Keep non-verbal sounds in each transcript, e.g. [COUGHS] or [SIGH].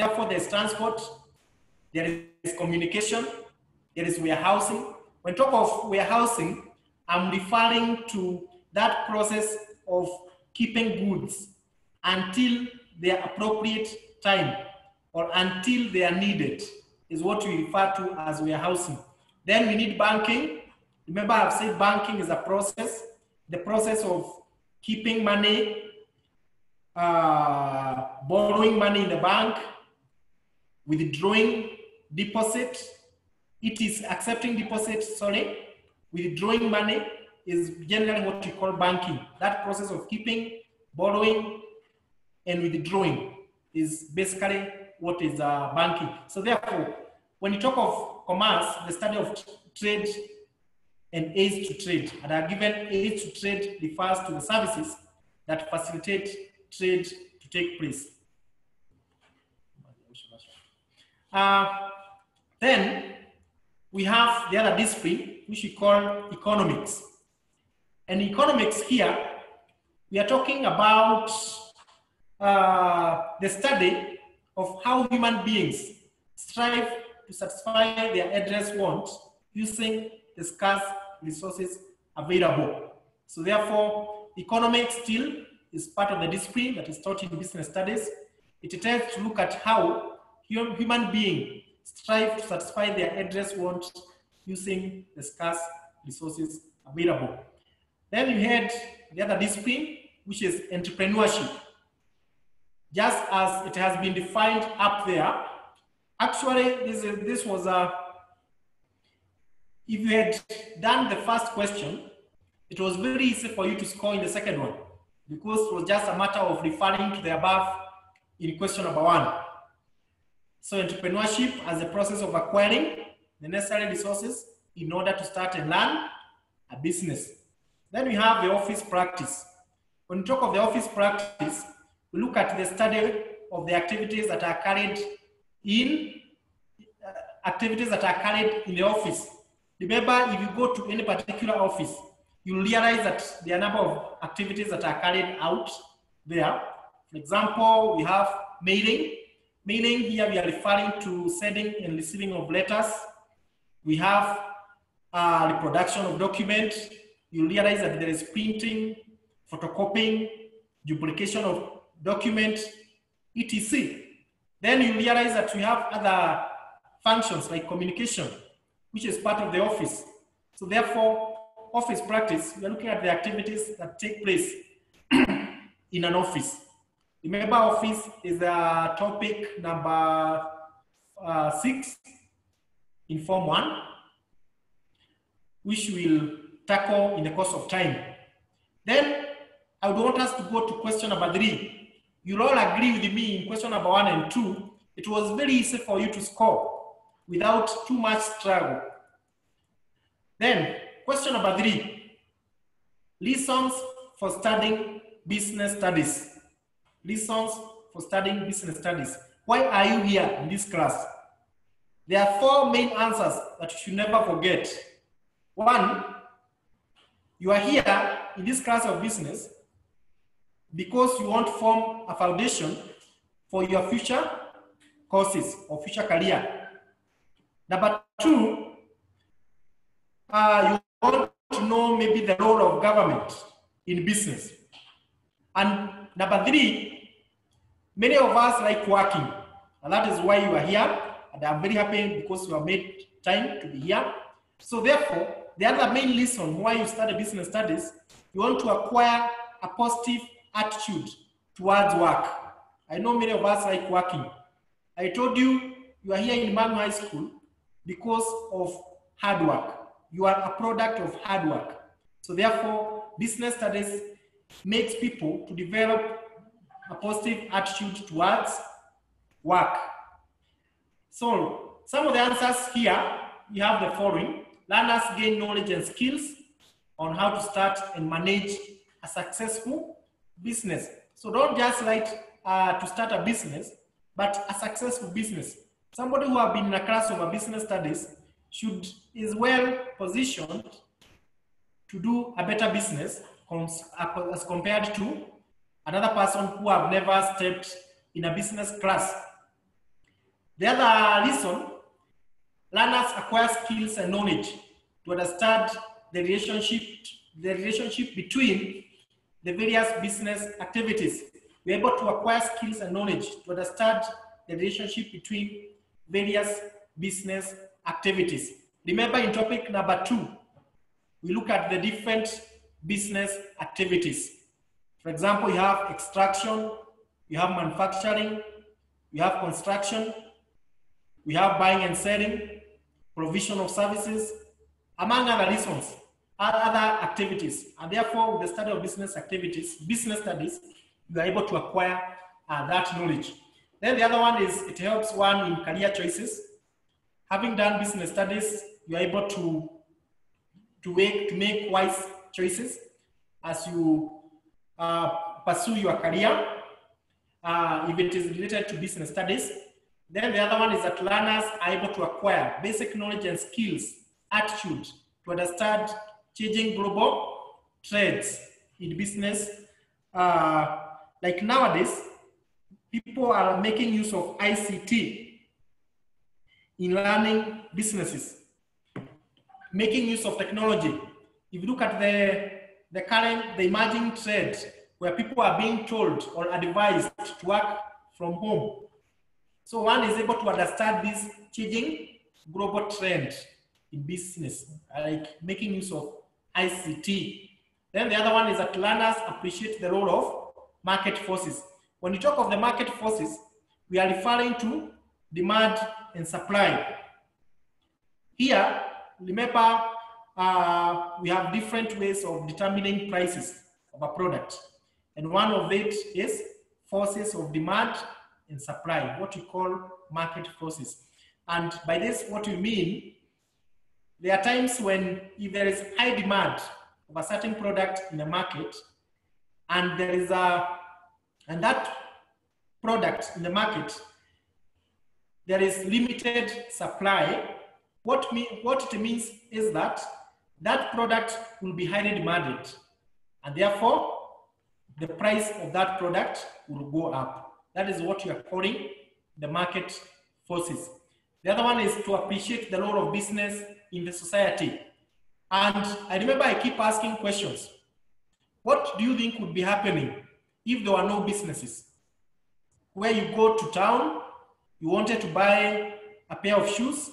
therefore there's transport, there is communication, there is warehousing. When talk of warehousing, I'm referring to that process of keeping goods until their appropriate time or until they are needed is what we refer to as warehousing. Then we need banking. Remember I've said banking is a process, the process of keeping money, uh, borrowing money in the bank, withdrawing deposit. It is accepting deposit, sorry, withdrawing money is generally what we call banking. That process of keeping, borrowing, and withdrawing is basically what is uh, banking. So therefore, when you talk of commerce, the study of trade and aids to trade, and are given aids to trade refers to the services that facilitate trade to take place. Uh, then we have the other discipline, which we call economics. And economics here, we are talking about uh, the study of how human beings strive to satisfy their address wants using the scarce resources available. So therefore, economics still is part of the discipline that is taught in business studies. It tends to look at how human being strive to satisfy their address wants using the scarce resources available. Then you had the other discipline, which is entrepreneurship. Just as it has been defined up there, actually this, is, this was a, if you had done the first question, it was very easy for you to score in the second one because it was just a matter of referring to the above in question number one. So entrepreneurship as a process of acquiring the necessary resources in order to start and learn a business. Then we have the office practice. When we talk of the office practice, we look at the study of the activities that are carried in uh, activities that are carried in the office. Remember, if you go to any particular office, you realize that there are a number of activities that are carried out there. For example, we have mailing. Mailing here we are referring to sending and receiving of letters. We have reproduction of documents. You realize that there is printing, photocopying, duplication of document, etc. Then you realize that we have other functions like communication, which is part of the office. So therefore, office practice, we are looking at the activities that take place [CLEARS THROAT] in an office. Remember, office is a topic number uh, six in Form 1, which we'll tackle in the course of time. Then I would want us to go to question number three. You'll all agree with me in question number one and two. It was very easy for you to score without too much struggle. Then Question number three, reasons for studying business studies. Reasons for studying business studies. Why are you here in this class? There are four main answers that you should never forget. One, you are here in this class of business because you want to form a foundation for your future courses or future career. Number two, uh, you want to know maybe the role of government in business. And number three, many of us like working, and that is why you are here. And I'm very happy because you have made time to be here. So therefore, the other main reason why you study business studies, you want to acquire a positive attitude towards work. I know many of us like working. I told you you are here in Mangu High School because of hard work you are a product of hard work. So therefore, business studies makes people to develop a positive attitude towards work. So some of the answers here, we have the following. Learners gain knowledge and skills on how to start and manage a successful business. So don't just write uh, to start a business, but a successful business. Somebody who have been in a class of a business studies should is well positioned to do a better business Uh, as compared to another person who have never stepped in a business class. The other reason, learners acquire skills and knowledge to understand the relationship, the relationship between the various business activities. We're able to acquire skills and knowledge to understand the relationship between various business activities. Remember in topic number two, we look at the different business activities. For example, you have extraction, you have manufacturing, you have construction, we have buying and selling, provision of services, among other reasons, are other activities. And therefore, with the study of business activities, business studies, you are able to acquire uh, that knowledge. Then the other one is it helps one in career choices. Having done business studies, you are able to, to, make, to make wise choices as you uh, pursue your career, uh, if it is related to business studies. Then the other one is that learners are able to acquire basic knowledge and skills, attitude to understand changing global trends in business. Uh, like nowadays, people are making use of ICT in learning businesses, making use of technology. If you look at the, the current, the emerging trend where people are being told or advised to work from home. So one is able to understand this changing global trend in business, like making use of ICT. Then the other one is that learners appreciate the role of market forces. When you talk of the market forces, we are referring to demand and supply. Here, remember, uh, we have different ways of determining prices of a product. And one of it is forces of demand and supply, what we call market forces. And by this, what we mean, there are times when if there is high demand of a certain product in the market, and there is a, and that product in the market, there is limited supply, what, me, what it means is that that product will be highly demanded. And therefore, the price of that product will go up. That is what you are calling the market forces. The other one is to appreciate the role of business in the society. And I remember I keep asking questions. What do you think would be happening if there were no businesses? Where you go to town, you wanted to buy a pair of shoes,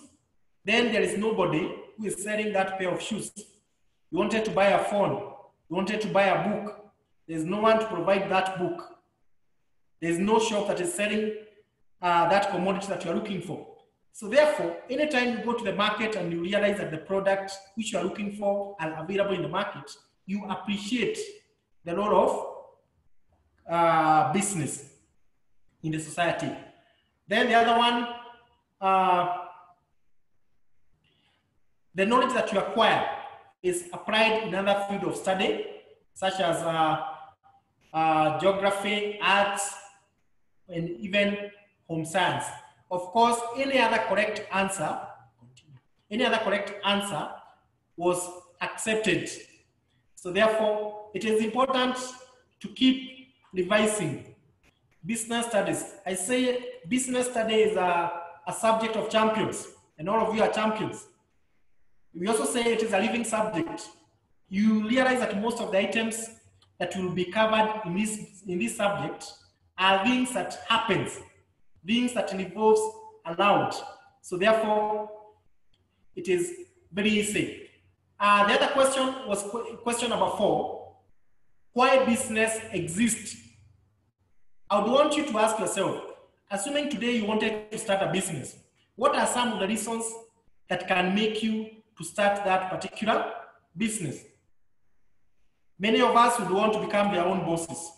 then there is nobody who is selling that pair of shoes. You wanted to buy a phone, you wanted to buy a book, there's no one to provide that book. There's no shop that is selling uh, that commodity that you're looking for. So therefore, anytime you go to the market and you realize that the product which you are looking for are available in the market, you appreciate the role of uh, business in the society. Then the other one, uh, the knowledge that you acquire is applied in another field of study, such as uh, uh, geography, arts, and even home science. Of course, any other correct answer, any other correct answer was accepted. So therefore, it is important to keep revising business studies. I say business study is a, a subject of champions, and all of you are champions. We also say it is a living subject. You realize that most of the items that will be covered in this, in this subject are things that happens, things that involves allowed. So therefore, it is very easy. Uh, the other question was question number four. Why business exists? I would want you to ask yourself, assuming today you wanted to start a business, what are some of the reasons that can make you to start that particular business? Many of us would want to become their own bosses.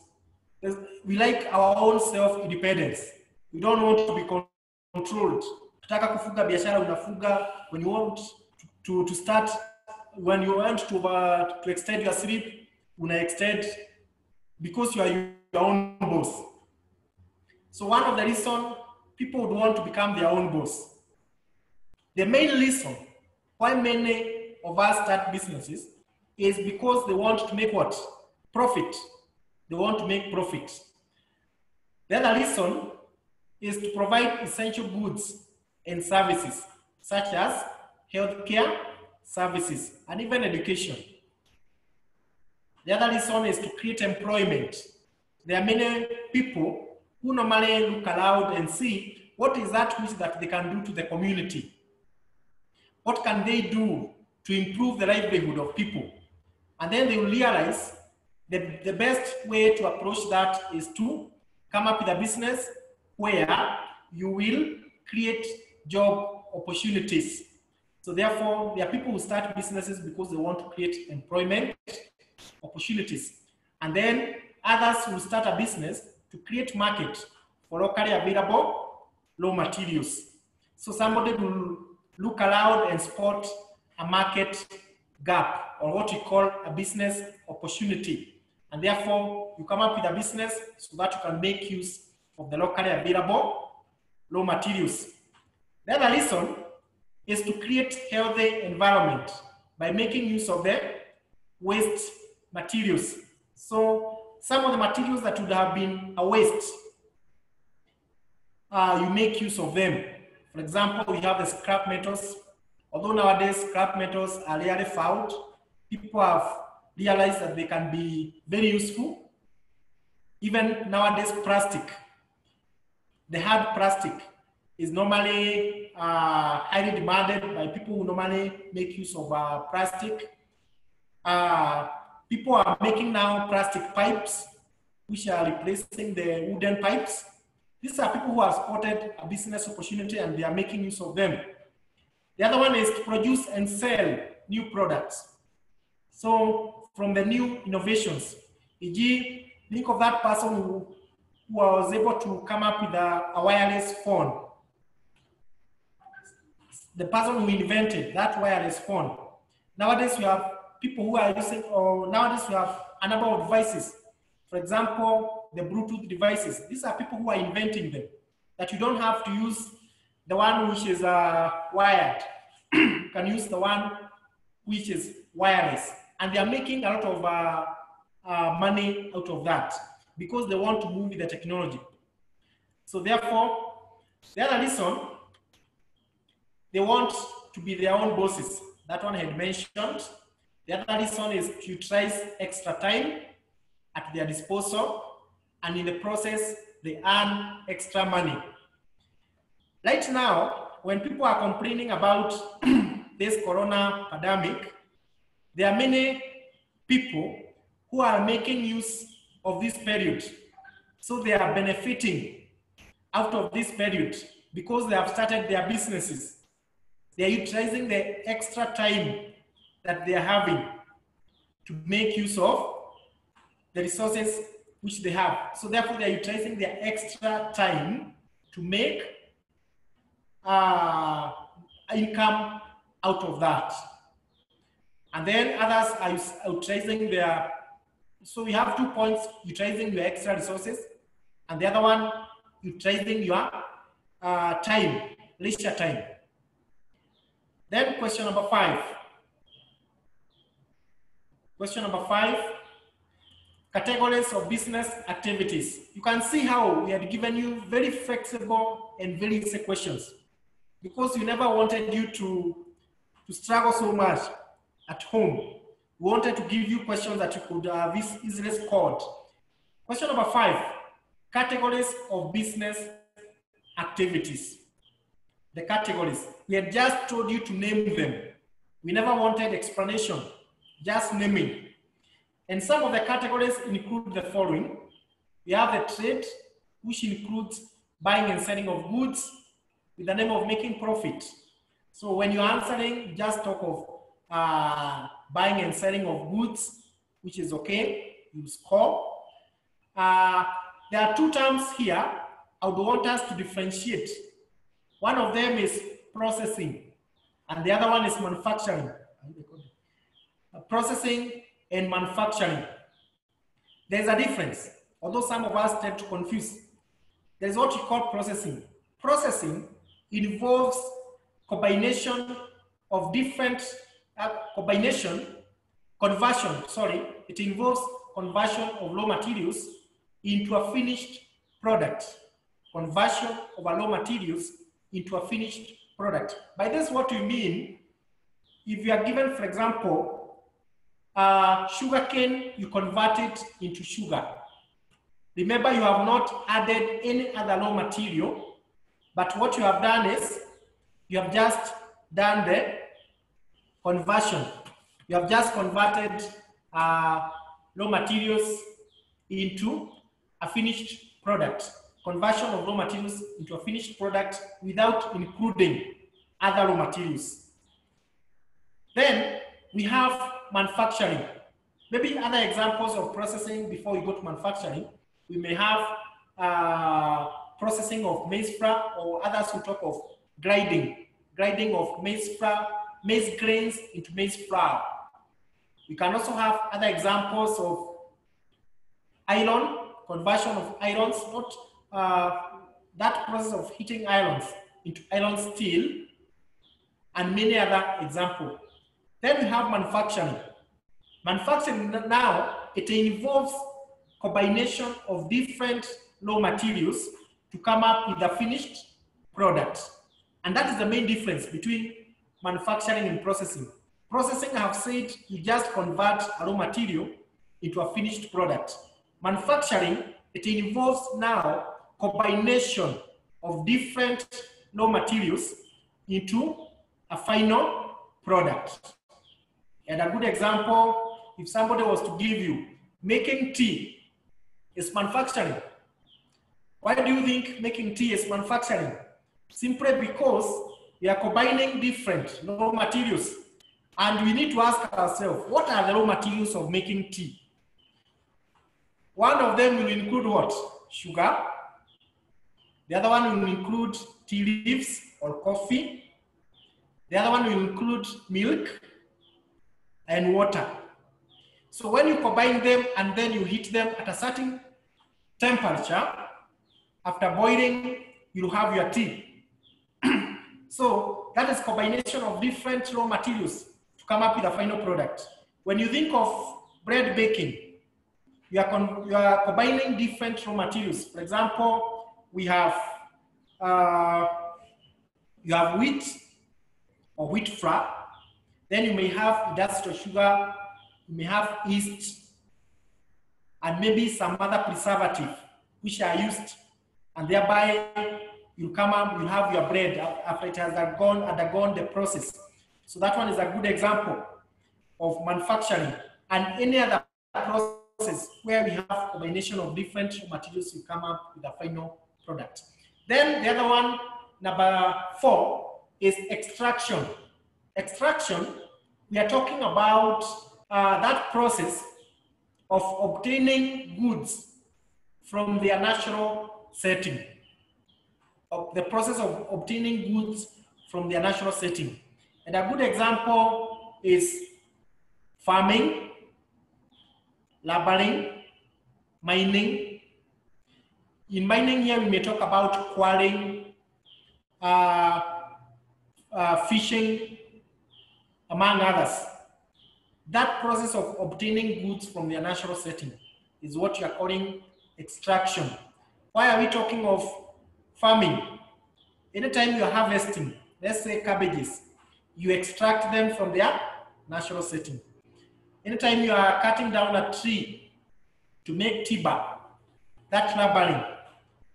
We like our own self-independence. We don't want to be controlled. Tutaka kufuga biashara unafuga when you want to, to start, when you want to, uh, to extend your sleep, una extend because you are your own boss. So one of the reasons people would want to become their own boss. The main reason why many of us start businesses is because they want to make what? Profit. They want to make profit. The other reason is to provide essential goods and services such as healthcare services and even education. The other reason is to create employment. There are many people who normally look around and see what is that which that they can do to the community. What can they do to improve the livelihood of people? And then they will realize that the best way to approach that is to come up with a business where you will create job opportunities. So therefore, there are people who start businesses because they want to create employment opportunities. And then others will start a business to create market for locally available raw materials. So somebody will look around and spot a market gap or what we call a business opportunity. And therefore, you come up with a business so that you can make use of the locally available raw materials. The other reason is to create healthy environment by making use of the waste materials. So some of the materials that would have been a waste, uh, you make use of them. For example, we have the scrap metals. Although nowadays scrap metals are rarely found, people have realized that they can be very useful. Even nowadays, plastic, the hard plastic is normally uh, highly demanded by people who normally make use of uh, plastic. Uh, people are making now plastic pipes, which are replacing the wooden pipes. These are people who have spotted a business opportunity and they are making use of them. The other one is to produce and sell new products. So from the new innovations, e.g., think of that person who, who was able to come up with a, a wireless phone the person who invented that wireless phone. Nowadays we have people who are using, or nowadays we have a number of devices. For example, the Bluetooth devices. These are people who are inventing them. That you don't have to use the one which is uh, wired. [CLEARS THROAT] you can use the one which is wireless. And they are making a lot of uh, uh, money out of that because they want to move with the technology. So therefore, the other reason they want to be their own bosses. That one I had mentioned. The other reason is to utilize extra time at their disposal, and in the process, they earn extra money. Right now, when people are complaining about [CLEARS THROAT] this corona pandemic, there are many people who are making use of this period. So they are benefiting out of this period because they have started their businesses. They are utilizing the extra time that they are having to make use of the resources which they have. So therefore, they are utilizing their extra time to make uh, income out of that. And then others are utilizing their, so we have two points, utilizing your extra resources, and the other one, utilizing your uh, time, leisure time. Then question number five. Question number five, categories of business activities. You can see how we had given you very flexible and very easy questions because we never wanted you to, to struggle so much at home. We wanted to give you questions that you could have easily scored. Question number five, categories of business activities the categories. We had just told you to name them. We never wanted explanation, just naming. And some of the categories include the following. We have the trade, which includes buying and selling of goods with the name of making profit. So when you're answering, just talk of uh, buying and selling of goods, which is okay, you score. Uh, there are two terms here I would want us to differentiate one of them is processing, and the other one is manufacturing. Processing and manufacturing. There's a difference, although some of us tend to confuse. There's what we call processing. Processing involves combination of different, uh, combination, conversion, sorry, it involves conversion of raw materials into a finished product. conversion of raw materials into a finished product. By this, what we mean, if you are given, for example, uh, sugar cane, you convert it into sugar. Remember, you have not added any other raw material, but what you have done is you have just done the conversion. You have just converted uh, raw materials into a finished product. Conversion of raw materials into a finished product without including other raw materials. Then we have manufacturing. Maybe other examples of processing before we go to manufacturing. We may have uh, processing of maize flour or others who talk of grinding, grinding of maize flour, maize grains into maize flour. We can also have other examples of iron, conversion of irons, not uh, that process of heating irons into iron steel, and many other examples. Then we have manufacturing. Manufacturing now, it involves combination of different raw materials to come up with a finished product. And that is the main difference between manufacturing and processing. Processing, I have said, you just convert a raw material into a finished product. Manufacturing, it involves now combination of different raw materials into a final product. And a good example, if somebody was to give you making tea is manufacturing. Why do you think making tea is manufacturing? Simply because we are combining different raw materials. And we need to ask ourselves, what are the raw materials of making tea? One of them will include what? Sugar. The other one will include tea leaves or coffee. The other one will include milk and water. So when you combine them and then you heat them at a certain temperature, after boiling, you'll have your tea. [CLEARS THROAT] so that is combination of different raw materials to come up with a final product. When you think of bread baking, you are, you are combining different raw materials. For example, we have uh, you have wheat or wheat flour. Then you may have industrial sugar. You may have yeast, and maybe some other preservative which are used, and thereby you come up, you have your bread after it has undergone, undergone the process. So that one is a good example of manufacturing and any other process where we have combination of different materials you come up with a final product. Then the other one, number four, is extraction. Extraction, we are talking about uh, that process of obtaining goods from their natural setting. Of the process of obtaining goods from their natural setting. And a good example is farming, laboring, mining. In mining here, we may talk about quarrying, uh, uh, fishing, among others. That process of obtaining goods from their natural setting is what you are calling extraction. Why are we talking of farming? Anytime you are harvesting, let's say cabbages, you extract them from their natural setting. Anytime you are cutting down a tree to make timber, that laboring,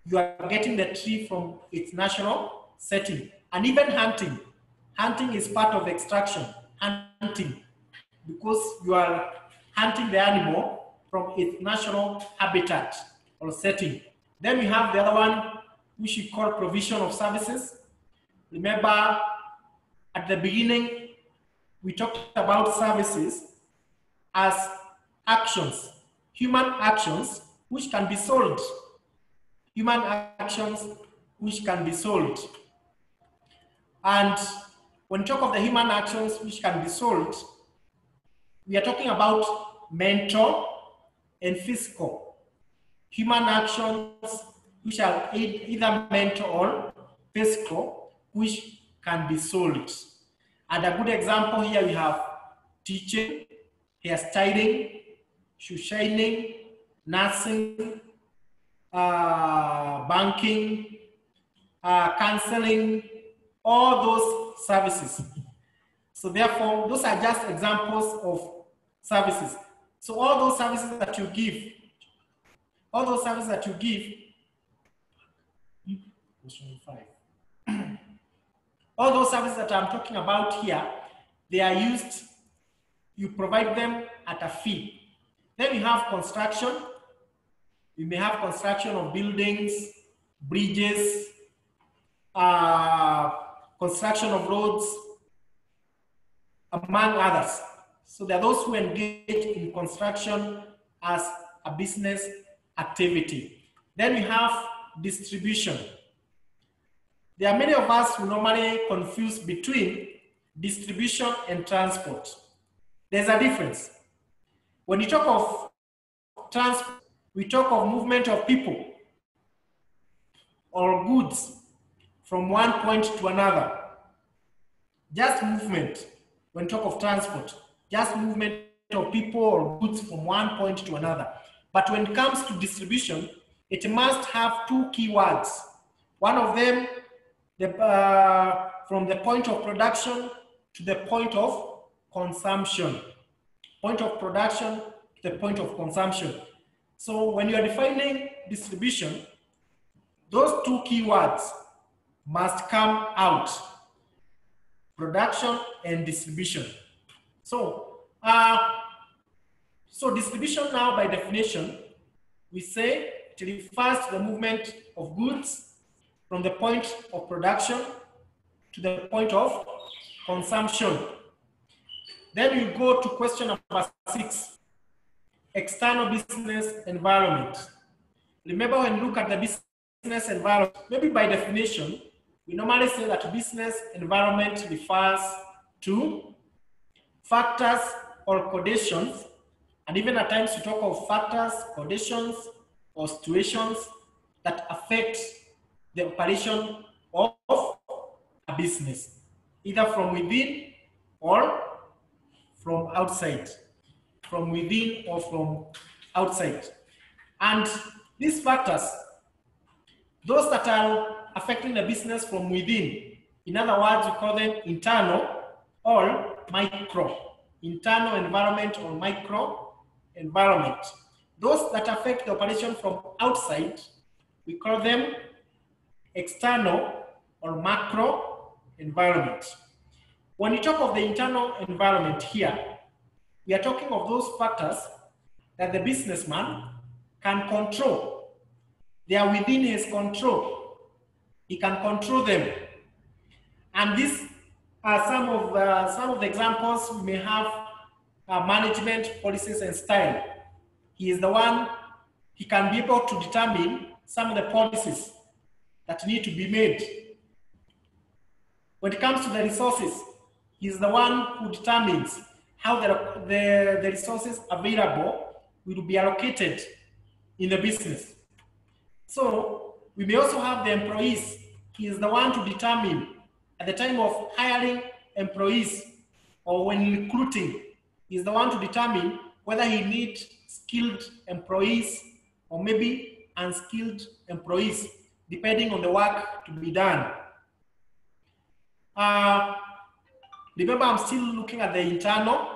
you are getting the tree from its natural setting. And even hunting, hunting is part of extraction, hunting, because you are hunting the animal from its natural habitat or setting. Then we have the other one, which we call provision of services. Remember, at the beginning, we talked about services as actions, human actions, which can be sold. Human actions which can be sold. And when we talk of the human actions which can be sold, we are talking about mental and physical. Human actions which are either mental or physical, which can be sold. And a good example here we have teaching, hairstyling, shoe shining, nursing, uh, banking, uh, counseling, all those services. So therefore, those are just examples of services. So all those services that you give, all those services that you give, five. [CLEARS THROAT] all those services that I'm talking about here, they are used, you provide them at a fee. Then we have construction. We may have construction of buildings, bridges, uh, construction of roads, among others. So there are those who engage in construction as a business activity. Then we have distribution. There are many of us who normally confuse between distribution and transport. There's a difference. When you talk of transport, we talk of movement of people or goods from one point to another. Just movement when talk of transport, just movement of people or goods from one point to another. But when it comes to distribution, it must have two keywords. One of them, the, uh, from the point of production to the point of consumption. Point of production to the point of consumption. So when you are defining distribution, those two keywords must come out production and distribution. So, uh, so distribution now by definition, we say it refers to the movement of goods from the point of production to the point of consumption. Then we go to question number six, external business environment. Remember when you look at the business environment, maybe by definition, we normally say that business environment refers to factors or conditions, and even at times we talk of factors, conditions, or situations that affect the operation of a business, either from within or from outside, from within or from outside. And these factors, those that are affecting the business from within. In other words, we call them internal or micro. Internal environment or micro environment. Those that affect the operation from outside, we call them external or macro environment. When you talk of the internal environment here, we are talking of those factors that the businessman can control. They are within his control. He can control them. And these are some of, uh, some of the examples we may have uh, management policies and style. He is the one, he can be able to determine some of the policies that need to be made. When it comes to the resources, he is the one who determines how the, the, the resources available will be allocated in the business. So we may also have the employees. He is the one to determine at the time of hiring employees or when recruiting, he is the one to determine whether he needs skilled employees or maybe unskilled employees, depending on the work to be done. Uh, remember, I'm still looking at the internal.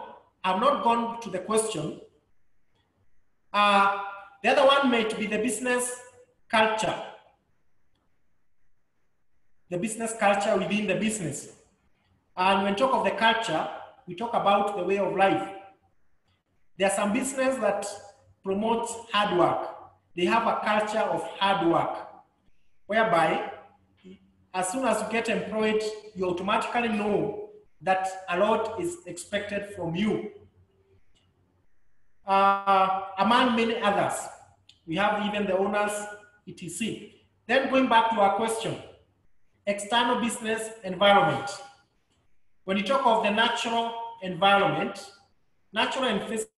I've not gone to the question. Uh, the other one might be the business culture the business culture within the business. And when talk of the culture, we talk about the way of life. There are some business that promote hard work. They have a culture of hard work, whereby as soon as you get employed, you automatically know that a lot is expected from you. Uh, among many others, we have even the owners, etc. Then going back to our question, external business environment. When you talk of the natural environment, natural and physical,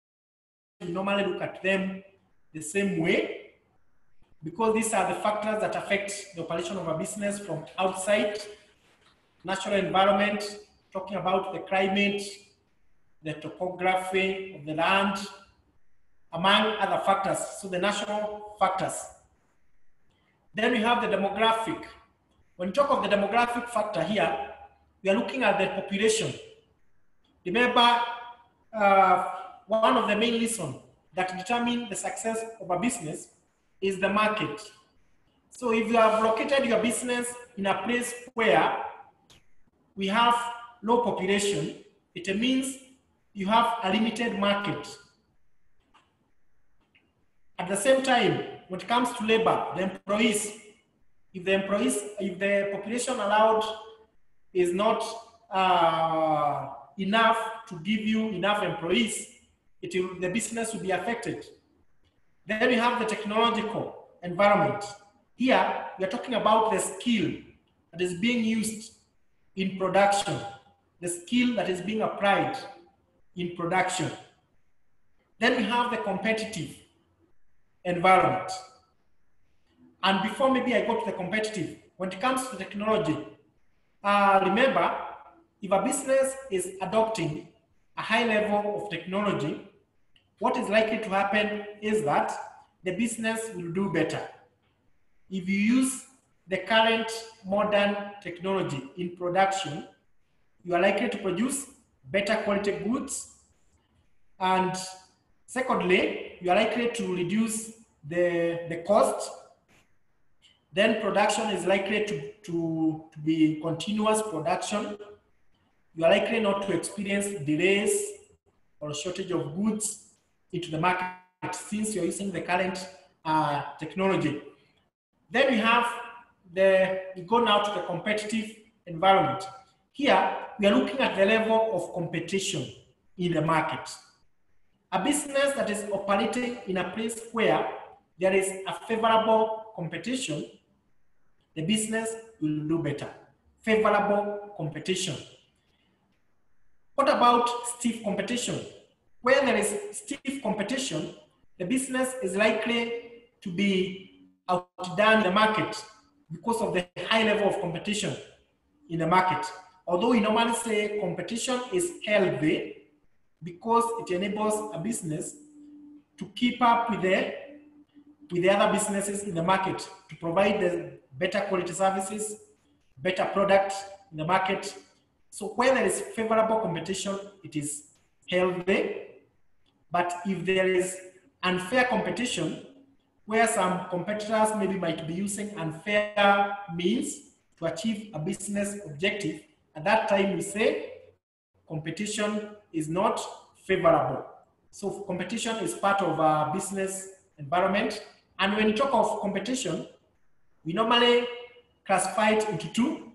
we normally look at them the same way because these are the factors that affect the operation of a business from outside. Natural environment, talking about the climate, the topography of the land, among other factors. So the natural factors. Then we have the demographic. When you talk of the demographic factor here, we are looking at the population. Remember, uh, one of the main reasons that determine the success of a business is the market. So if you have located your business in a place where we have low population, it means you have a limited market. At the same time, when it comes to labor, the employees, if the employees, if the population allowed is not uh, enough to give you enough employees, it will, the business will be affected. Then we have the technological environment. Here, we are talking about the skill that is being used in production, the skill that is being applied in production. Then we have the competitive environment. And before maybe I go to the competitive, when it comes to technology, uh, remember, if a business is adopting a high level of technology, what is likely to happen is that the business will do better. If you use the current modern technology in production, you are likely to produce better quality goods. And secondly, you are likely to reduce the, the cost. Then production is likely to, to, to be continuous production. You are likely not to experience delays or shortage of goods into the market since you're using the current uh, technology. Then we have the, we go now to the competitive environment. Here, we are looking at the level of competition in the market. A business that is operating in a place where there is a favorable competition, the business will do better. Favorable competition. What about stiff competition? Where there is stiff competition, the business is likely to be outdone in the market because of the high level of competition in the market. Although we normally say competition is healthy because it enables a business to keep up with the, with the other businesses in the market to provide the better quality services, better product in the market. So where there is favorable competition, it is healthy. But if there is unfair competition, where some competitors maybe might be using unfair means to achieve a business objective, at that time we say competition is not favorable. So competition is part of our business environment. And when you talk of competition, we normally classify it into two.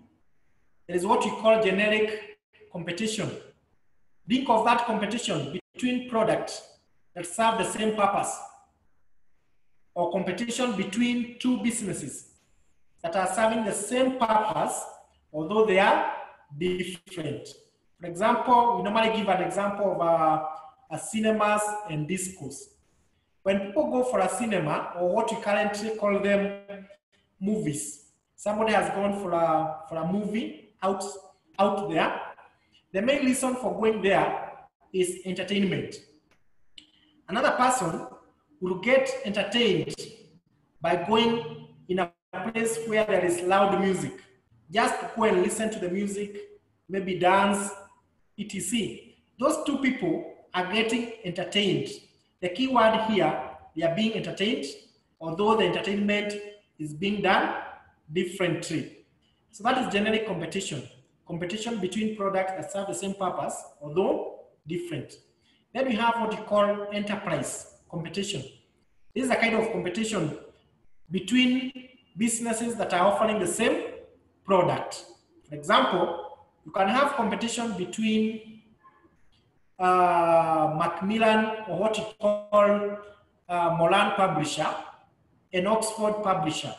There is what we call generic competition. Think of that competition between products that serve the same purpose or competition between two businesses that are serving the same purpose, although they are different. For example, we normally give an example of a, a cinemas and discos. When people go for a cinema, or what we currently call them movies, somebody has gone for a, for a movie out, out there, the main reason for going there is entertainment. Another person will get entertained by going in a place where there is loud music. Just go and listen to the music, maybe dance, etc. Those two people are getting entertained. The key word here, they are being entertained, although the entertainment is being done differently. So that is generic competition. Competition between products that serve the same purpose, although different. Then we have what we call enterprise competition. This is a kind of competition between businesses that are offering the same product. For example, you can have competition between uh, Macmillan or what you call uh, Moran publisher and Oxford publisher.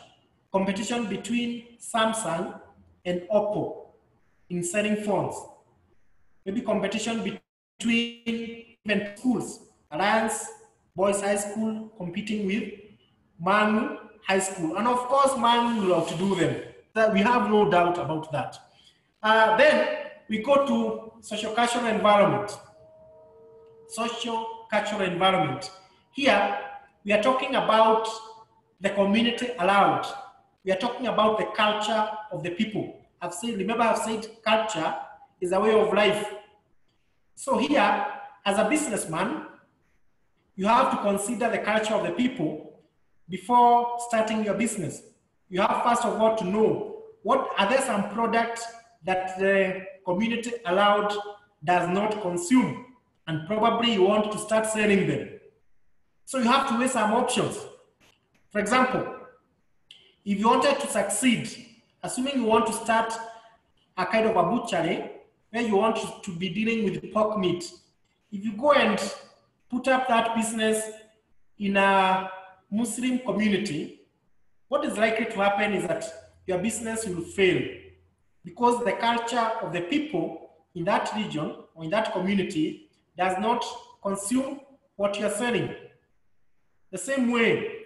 Competition between Samsung and Oppo in selling phones. Maybe competition between even schools, Alliance Boys High School competing with Mangu High School. And of course, Mangu will outdo them. We have no doubt about that. Uh, then we go to social cultural environment. Social cultural environment. Here, we are talking about the community allowed we are talking about the culture of the people. I've said, remember I've said culture is a way of life. So here, as a businessman, you have to consider the culture of the people before starting your business. You have first of all to know what are there some products that the community allowed does not consume and probably you want to start selling them. So you have to weigh some options. For example, if you wanted to succeed, assuming you want to start a kind of a butchery where you want to be dealing with pork meat, if you go and put up that business in a Muslim community, what is likely to happen is that your business will fail because the culture of the people in that region or in that community does not consume what you're selling. The same way,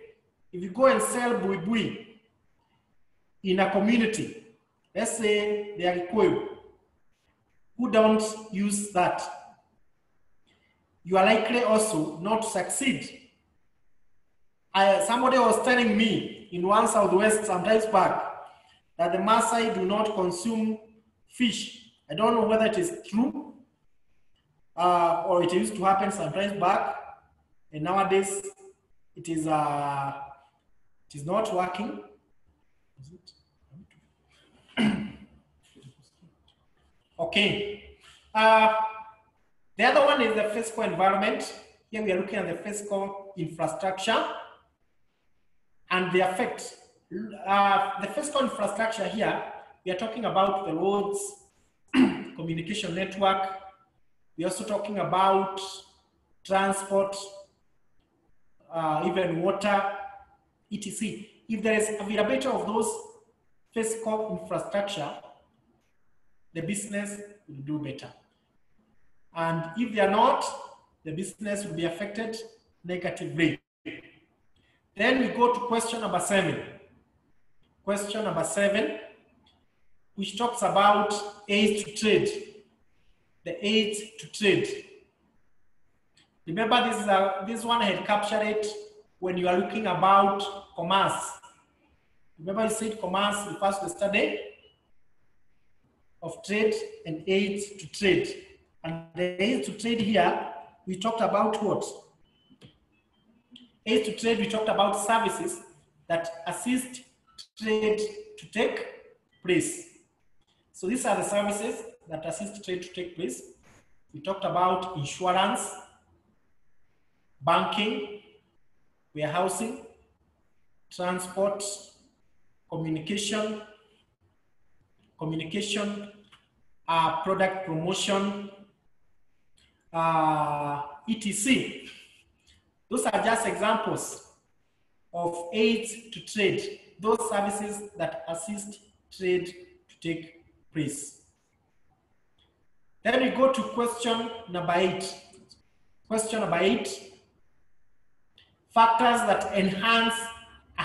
if you go and sell bui bui in a community, let's say they are Kikuyu, who don't use that, you are likely also not to succeed. I, somebody was telling me in one southwest sometimes back that the Maasai do not consume fish. I don't know whether it is true uh, or it used to happen sometimes back, and nowadays it is uh, it is not working. Is it? okay. Uh, the other one is the physical environment. Here we are looking at the physical infrastructure and the effect. Uh, the physical infrastructure here, we are talking about the roads, [CLEARS THROAT] communication network. We're also talking about transport, uh, even water, etc. If there is availability of those physical infrastructure, the business will do better. And if they are not, the business will be affected negatively. Then we go to question number seven. Question number seven, which talks about aids to trade. The aids to trade. Remember, this, is a, this one I had captured it when you are looking about commerce. Remember, you said commerce refers to the study of trade and aids to trade. And the aids to trade here, we talked about what? Aids to trade, we talked about services that assist trade to take place. So these are the services that assist trade to take place. We talked about insurance, banking, warehousing, transport, communication, communication, uh, product promotion, uh, etc. Those are just examples of aids to trade, those services that assist trade to take place. Then we go to question number eight. Question number eight, factors that enhance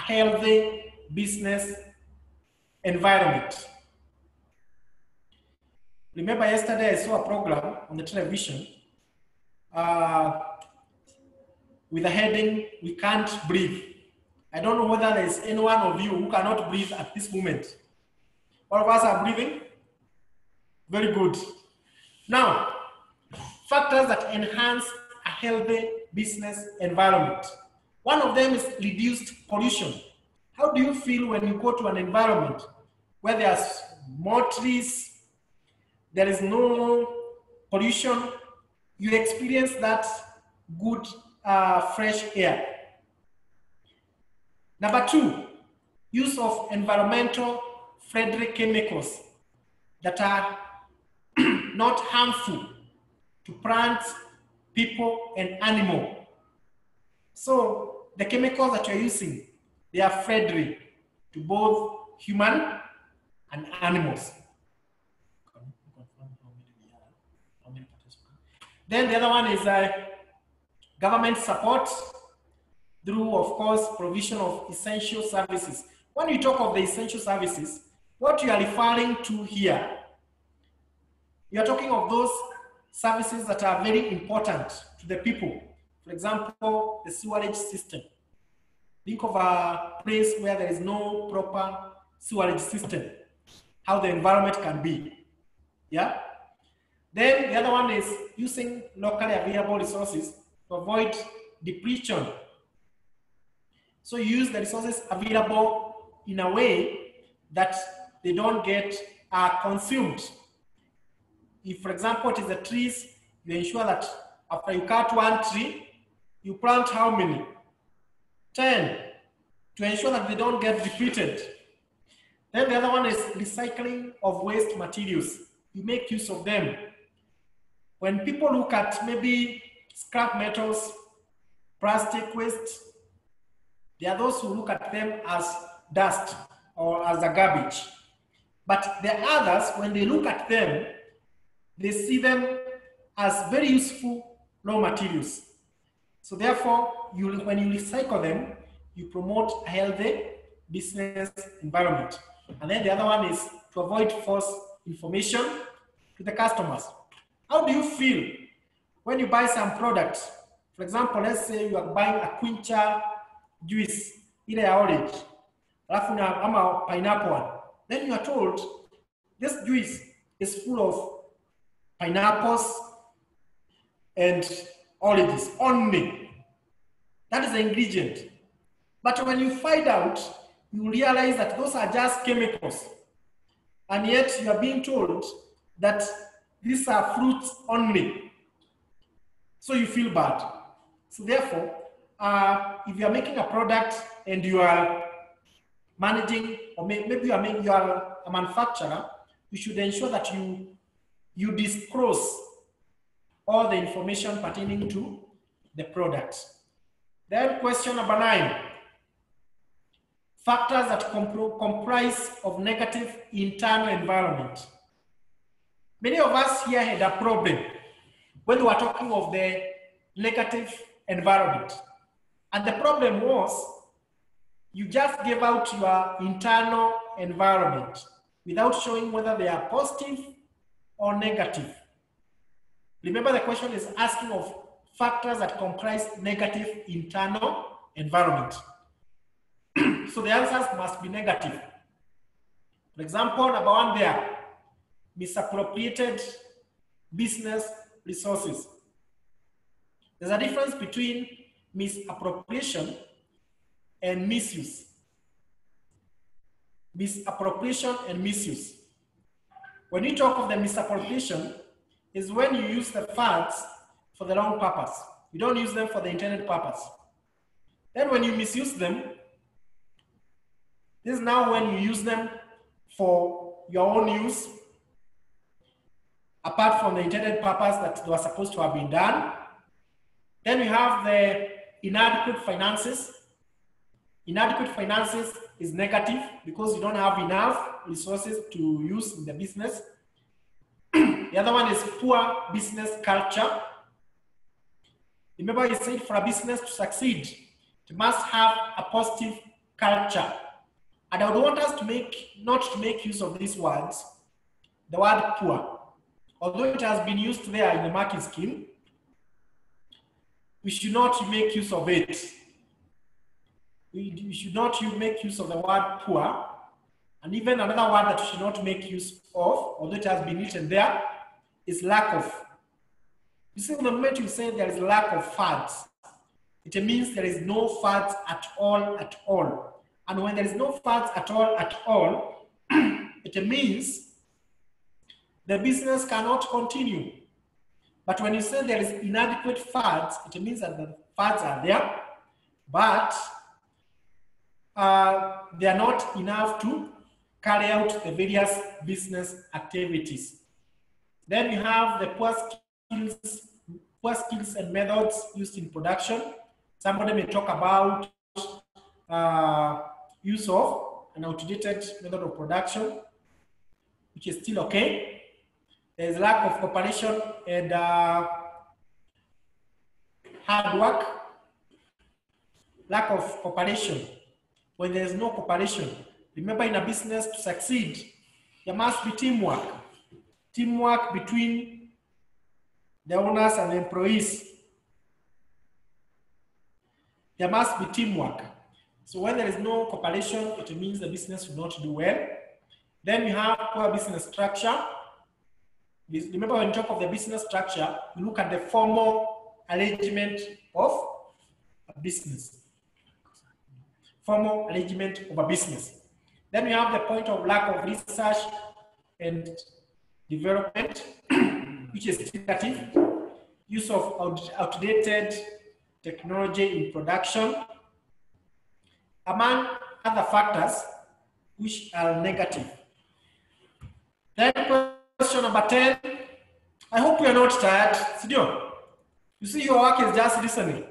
healthy business environment. Remember yesterday I saw a program on the television uh, with the heading, We Can't Breathe. I don't know whether there's any one of you who cannot breathe at this moment. All of us are breathing? Very good. Now, factors that enhance a healthy business environment. One of them is reduced pollution. How do you feel when you go to an environment where there's more trees, there is no pollution, you experience that good uh, fresh air. Number two, use of environmental friendly chemicals that are [CLEARS THROAT] not harmful to plants, people, and animal. So the chemicals that you're using, they are friendly to both human and animals. Then the other one is uh, government support through, of course, provision of essential services. When you talk of the essential services, what you are referring to here, you are talking of those services that are very important to the people. For example, the sewerage system. Think of a place where there is no proper sewerage system, how the environment can be. Yeah? Then the other one is using locally available resources to avoid depletion. So use the resources available in a way that they don't get uh, consumed. If, for example, it is the trees, you ensure that after you cut one tree, you plant how many? 10 to ensure that they don't get depleted. Then the other one is recycling of waste materials. You make use of them. When people look at maybe scrap metals, plastic waste, there are those who look at them as dust or as a garbage. But there are others, when they look at them, they see them as very useful raw materials. So therefore, you, when you recycle them, you promote a healthy business environment. And then the other one is to avoid false information to the customers. How do you feel when you buy some products? For example, let's say you are buying a quincha juice, ya orange, ama pineapple one. Then you are told this juice is full of pineapples and oranges only. That is the ingredient. But when you find out, you realize that those are just chemicals. And yet you are being told that these are fruits only. So you feel bad. So therefore, uh, if you are making a product and you are managing, or may, maybe you are, making, you are a manufacturer, you should ensure that you, you disclose all the information pertaining to the product. Then question number nine, factors that comprise of negative internal environment. Many of us here had a problem when we were talking of the negative environment. And the problem was you just gave out your internal environment without showing whether they are positive or negative. Remember the question is asking of factors that comprise negative internal environment. [CLEARS THROAT] so the answers must be negative. For example, number one there, misappropriated business resources. There's a difference between misappropriation and misuse. Misappropriation and misuse. When you talk of the misappropriation, is when you use the funds for the wrong purpose. You don't use them for the intended purpose. Then when you misuse them, this is now when you use them for your own use, apart from the intended purpose that they were supposed to have been done. Then we have the inadequate finances. Inadequate finances is negative because you don't have enough resources to use in the business. The other one is poor business culture. Remember, he said for a business to succeed, it must have a positive culture. And I would want us to make, not to make use of these words, the word poor. Although it has been used there in the marking scheme, we should not make use of it. We, should not make use of the word poor. And even another word that we should not make use of, although it has been written there, is lack of. You see, the moment you say there is lack of funds, it means there is no funds at all, at all. And when there is no funds at all, at all, [CLEARS THROAT] it means the business cannot continue. But when you say there is inadequate funds, it means that the funds are there, but uh, they are not enough to carry out the various business activities. Then you have the poor skills, poor skills and methods used in production. Somebody may talk about uh, use of an outdated method of production, which is still okay. There's lack of cooperation and uh, hard work. Lack of cooperation. When there's no cooperation, remember in a business to succeed, there must be teamwork. Teamwork between the owners and employees. There must be teamwork. So when there is no cooperation, it means the business will not do well. Then we have poor business structure. Remember when you talk of the business structure, you look at the formal arrangement of a business. Formal arrangement of a business. Then we have the point of lack of research and development, [CLEARS THROAT] which is negative. Use of outdated technology in production, among other factors which are negative. Then question number 10. I hope you are not tired. Sidio? You see your work is just listening.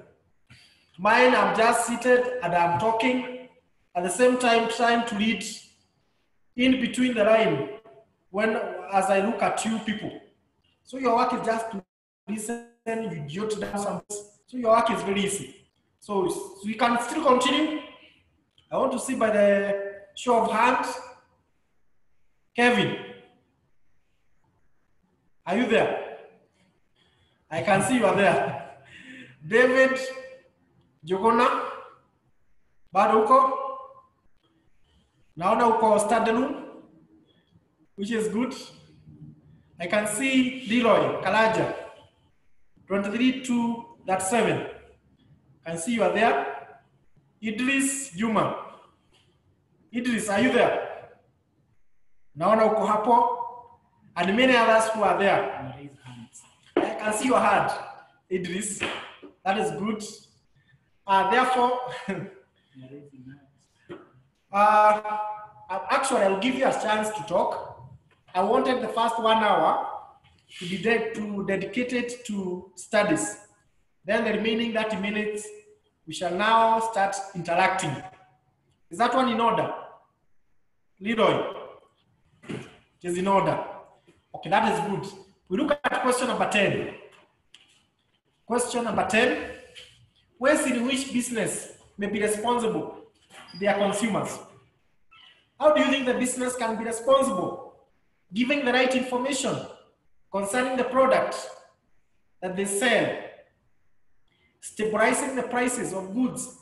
Mine, I'm just seated and I'm talking at the same time trying to read in between the line when as I look at you people. So your work is just to listen, you jot down some. So your work is very easy. So, so we can still continue. I want to see by the show of hands. Kevin, are you there? I can see you are there. David Jogona, bado uko? Naona uko room, which is good. I can see Leroy Kalaja, 23 to that 7. Can see you are there. Idris Juma. Idris, are you there? Naona uko hapo. And many others who are there. I can see your hand, Idris. That is good. Uh, therefore, [LAUGHS] uh, actually, I'll give you a chance to talk. I wanted the first one hour to be de to dedicated to studies. Then the remaining 30 minutes, we shall now start interacting. Is that one in order? Leroy? It is in order. Okay, that is good. We look at question number 10. Question number 10. Ways in which business may be responsible to their consumers. How do you think the business can be responsible? Giving the right information concerning the product that they sell, stabilizing the prices of goods.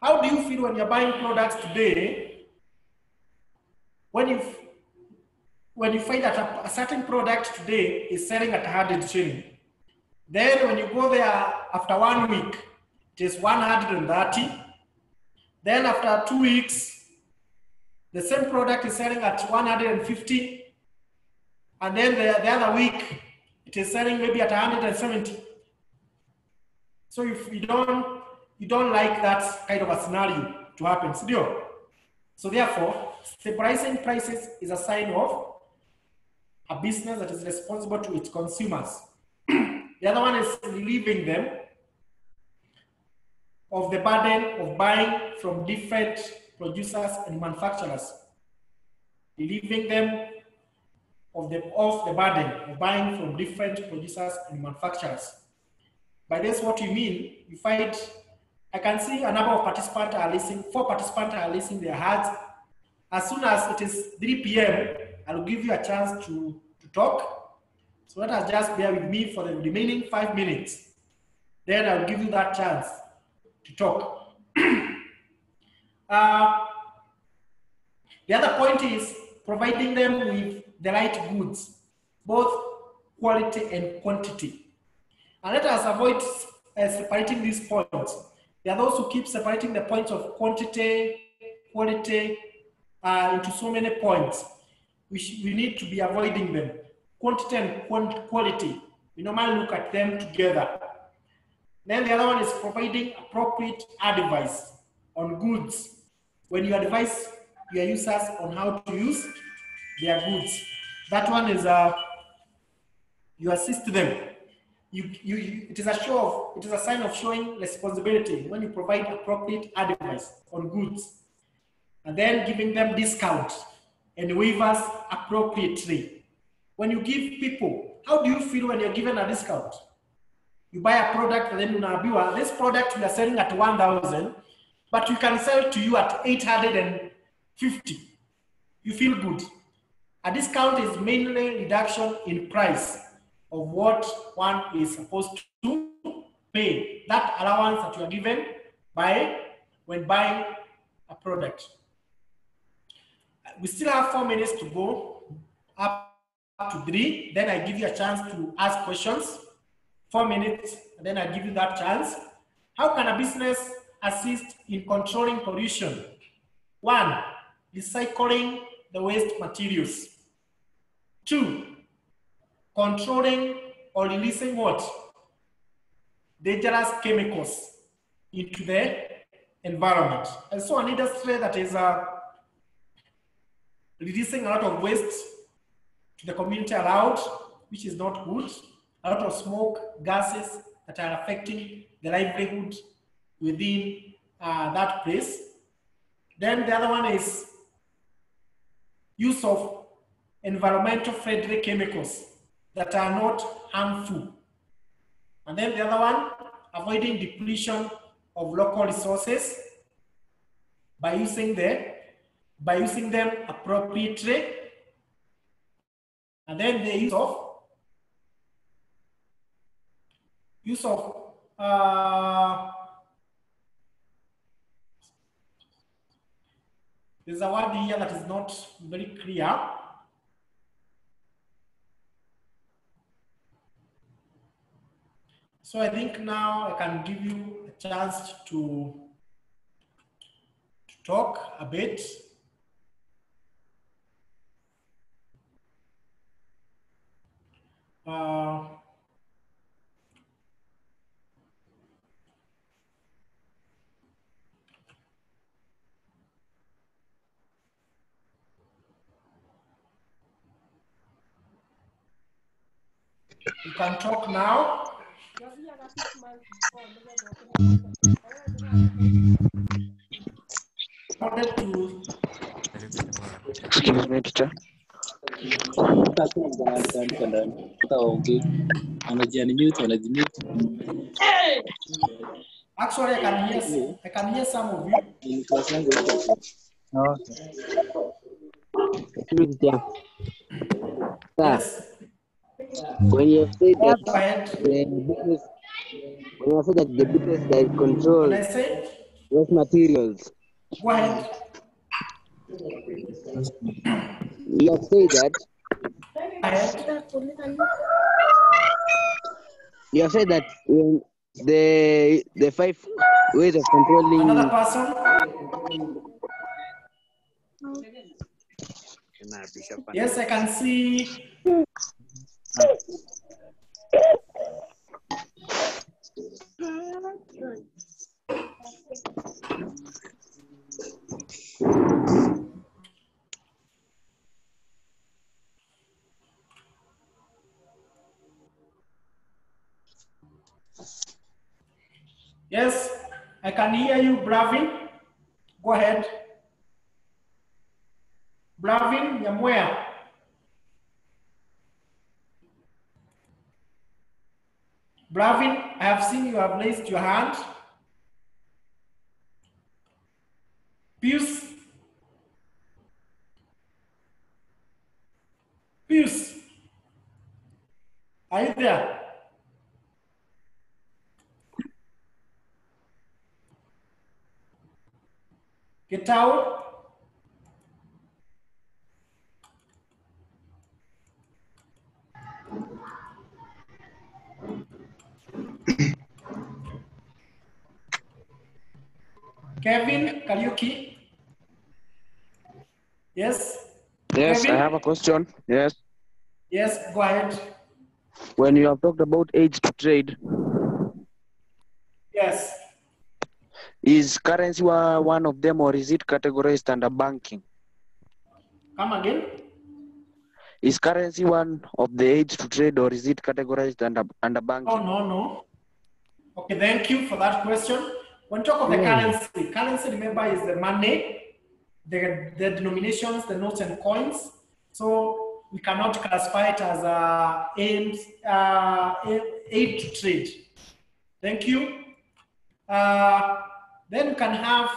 How do you feel when you're buying products today? When you when you find that a, a certain product today is selling at 100 shilling, then when you go there after one week, it is 130. Then after two weeks, the same product is selling at 150. And then the, the other week, it is selling maybe at 170. So if you don't, you don't like that kind of a scenario to happen. So therefore, stabilizing prices is a sign of a business that is responsible to its consumers. [CLEARS THROAT] the other one is relieving them of the burden of buying from different producers and manufacturers, relieving them of the, of the burden of buying from different producers and manufacturers. By this, what you mean, you find, I can see a number of participants are listening, four participants are listening their hearts. As soon as it is 3 p.m., I'll give you a chance to, to talk. So let us just bear with me for the remaining five minutes. Then I'll give you that chance to talk. [CLEARS THROAT] uh, the other point is providing them with the right goods, both quality and quantity. And let us avoid uh, separating these points. There are those who keep separating the points of quantity, quality uh, into so many points. We, we need to be avoiding them. Quantity and quality, we normally look at them together. Then the other one is providing appropriate advice on goods. When you advise your users on how to use their goods, that one is uh, you assist them. You, you, it is a show of, it is a sign of showing responsibility when you provide appropriate advice on goods and then giving them discount and waivers appropriately. When you give people, how do you feel when you're given a discount? You buy a product and then unaambiwa, this product we are selling at 1,000, but we can sell to you at 850. You feel good. A discount is mainly reduction in price of what one is supposed to pay. That allowance that you are given by when buying a product. We still have four minutes to go up to three. Then I give you a chance to ask questions. Four minutes, and then I give you that chance. How can a business assist in controlling pollution? One, recycling the waste materials. Two, controlling or releasing what? Dangerous chemicals into the environment. And so an industry that is uh, releasing a lot of waste to the community around, which is not good, a lot of smoke, gases that are affecting the livelihood within uh, that place. Then the other one is use of environmental friendly chemicals that are not harmful. And then the other one, avoiding depletion of local resources by using the by using them appropriately. And then the use of use of uh, there's a word here that is not very clear. So I think now I can give you a chance to, to talk a bit. Uh, you can talk now. Excuse me, teacher. Anajiunmute, anajimute. actually I can hear I can hear some of you. Ni class yangu iko. Excuse me, teacher. Sir, Yes. When you say that the business, when you have said that the business that control When I say waste materials, go ahead. you have said that you have said that when the the five ways of controlling Another person. Yes, I can see. Yes, I can hear you, Bravin. Go ahead. Bravin Yamwea. Bravin, I have seen you have raised your hand. Pius. Pius. Are you there? Get out. Kevin Kariuki. Yes, Yes, I have a question. Yes. yes, go ahead. When you have talked about aids to trade, Yes, is currency one of them or is it categorized under banking? come again. Is currency one of the aids to trade or is it categorized under under oh, banking? Oh, no, no. Okay, thank you for that question. When talk of the currency, currency, remember, is the money, the, the denominations, the notes and coins. So we cannot classify it as a aid, uh, aid- trade. Thank you. Uh, then we can have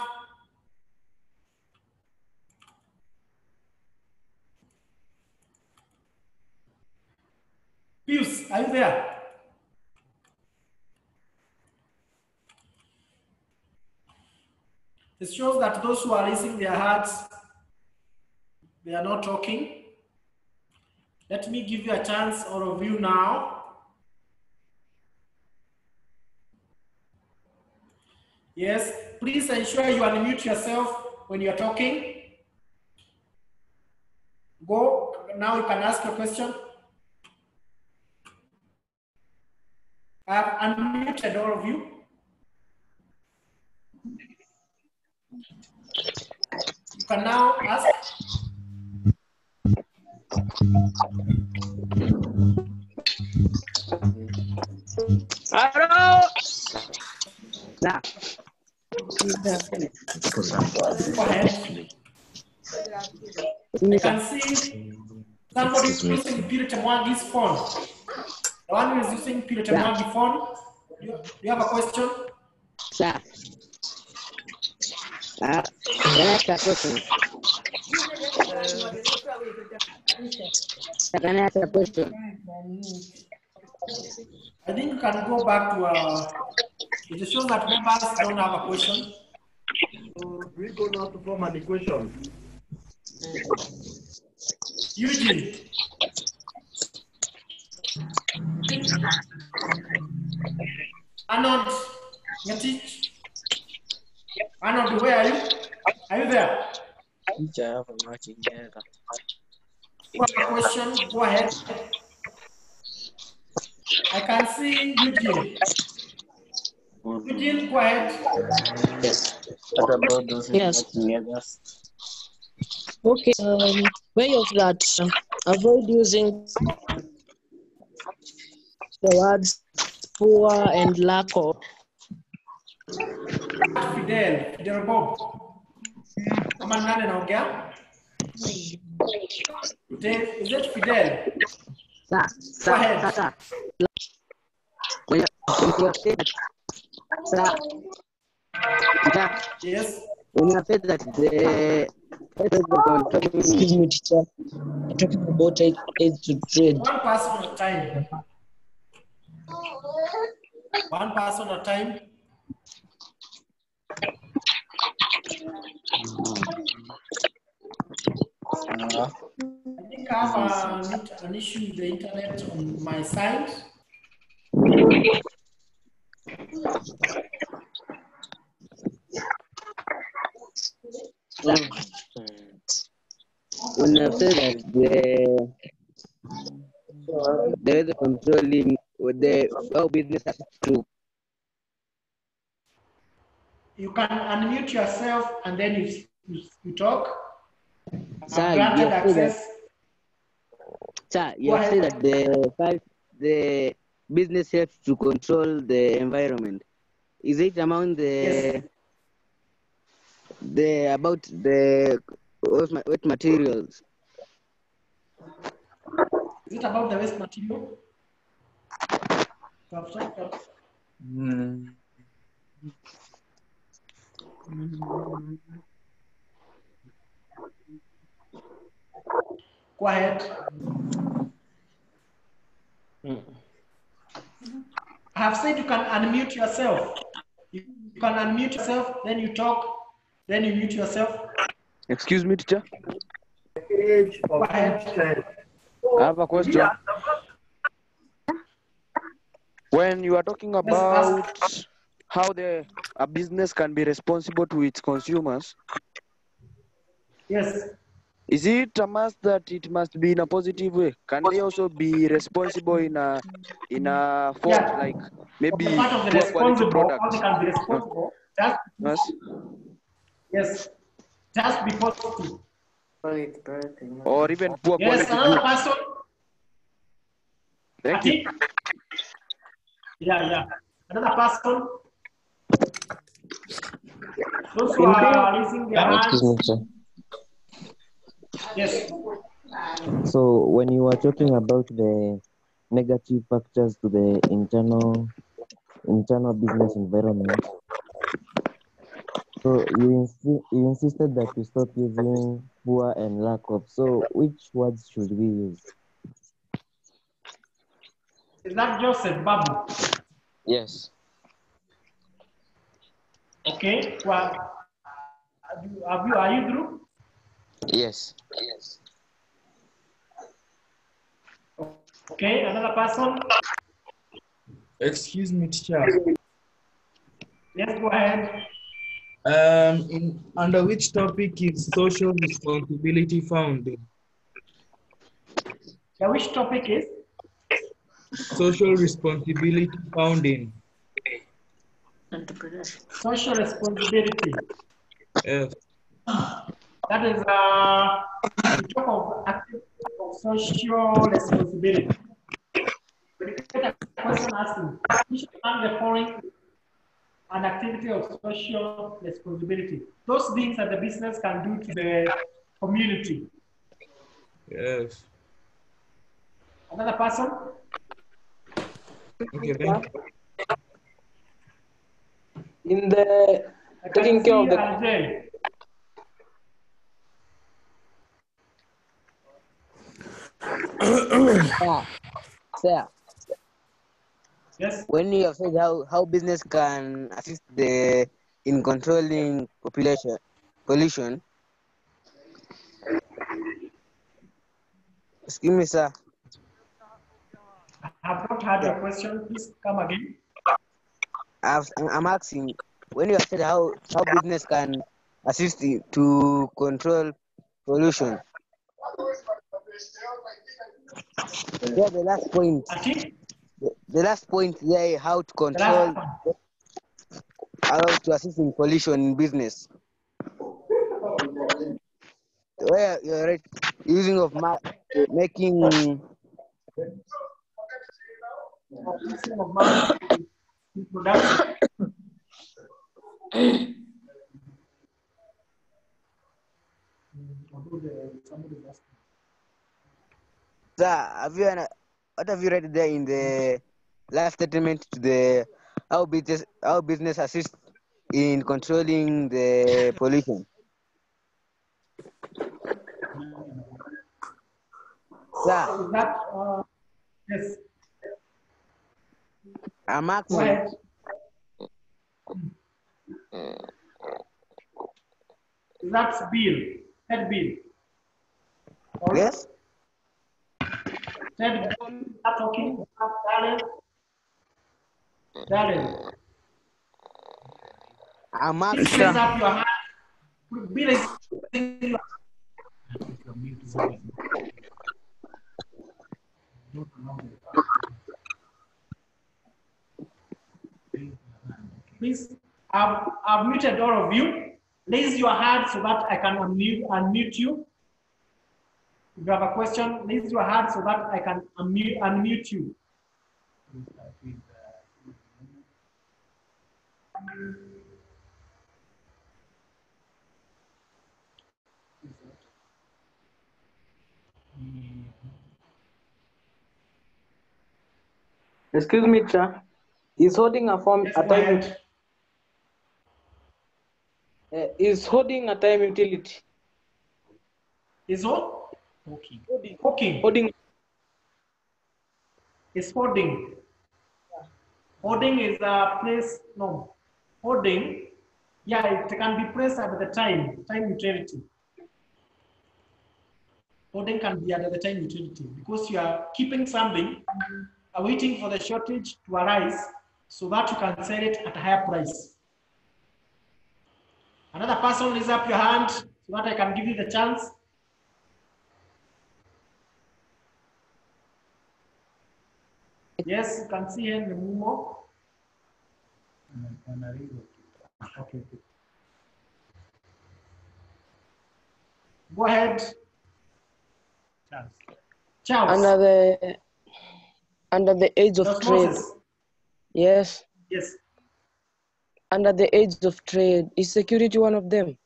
Pius, are you there? It shows that those who are raising their hands, they are not talking. Let me give you a chance, all of you now. Yes, please ensure you unmute yourself when you're talking. Go, now you can ask your question. I've unmuted all of you. You can now ask. Hello. Sir. Go ahead. I can see somebody is using Peter Chamwagi's phone. The one who is using Peter Chamwagi phone. You, do you have a question? Sir. Can I ask a question? Sir, I ask a question? I think you can go back to uh, it shows that members don't have a question. So we go now to form an equation. Eugene. Arnold Ngetich. Arnold, where are you? Are you there? Teacher, I have a marking error. You have a question? Go ahead. I can see Eugene. Eugene, go ahead. Yes. What about those Yes. marking errors? Okay, um, way of that, uh, avoid using the words poor and lack of. Fidel, Fidel Bob. Kama nani anaongea? Fidel, is it Fidel? Sir, sir, ahead. sir, sir. When you, when you say that, sir, sir, Yes. when you say that the president Excuse me, teacher. I'm talking about aid, aid to trade. One person at a time. One person at a time. I think I have an, an issue with the internet on my side. when you say that the a controlling the how business has to You can unmute yourself and then you, you, you talk. Sir, I'm you granted have said that- access. Sir, you have said that the five, the business helps to control the environment. Is it among the Yes. the about the waste materials? Is it about the waste material? Captain, mm, Go ahead. Hmm. I have said you can unmute yourself. You you can unmute yourself, then you talk, then you mute yourself. Excuse me, teacher. Age of ahead. I have a question. When you are talking about how the a business can be responsible to its consumers, Yes. is it a must that it must be in a positive way? Can they also be responsible in a in a fault, Yeah. like maybe On the part of the quality responsible, how they can be responsible. Just Yes. yes. Just be positive. Or even poor Yes, quality another goods. person. Thank you. Yeah, yeah. Another person. Those who are raising their ah, Excuse hands. me, sir. Yes. So when you are talking about the negative factors to the internal internal business environment, so you insi- you insisted that we stop using poor and lack of. So which words should we use? Is that just a bubble? Yes. Okay. Kwa Have you, have you, are you through? Yes. Okay, another person? Excuse me, teacher. Yes, go ahead. Um, in under which topic is social responsibility found? Yeah, which topic is? Social responsibility found in. Social responsibility. Yes. That is, uh, we talk of activity of social responsibility. When you get a question asking, which among the following an activity of social responsibility? Those things that the business can do to the community. Yes. Another person? Okay, thank you. In the taking care of the Ajay. [COUGHS] Sir, sir, Yes, when you have said how, how business can assist the in controlling population pollution, excuse me, sir. I have not heard your question. Please come again. I've, I'm asking when you said how, how business can assist to control pollution. Yeah, the last point. I The, the last point there, how to control, how to assist in pollution in business. Where you're right, using of ma- making Asking. Sir, have you what have you read there in the last statement to the how business how business assist in controlling the pollution? Sir, that, uh, yes, I'm go asking. ahead. That's Bill, Ted Bill. Or Yes, Ted Bill, are talking, Darren. Darren, I'm please raise up your hand. Bill is raising your Please, I've, I've muted all of you. Raise your hand so that I can unmute, unmute you. If you have a question, raise your hand so that I can unmute, unmute you. excuse me, sir. He's holding a form Yes, a go time ahead. uh, is holding a time utility. Is what? Hooking. Hooking. Holding Is holding. Holding is a place, no. Holding, yeah, it can be placed at the time, time utility. Holding can be at the time utility because you are keeping something, are waiting for the shortage to arise so that you can sell it at a higher price. Another person raise up your hand so that I can give you the chance. Yes, you can see the memo. Okay. Go ahead. Charles. Charles. Under the under the age of trade. Yes. Yes. Under the age of trade. Is security one of them?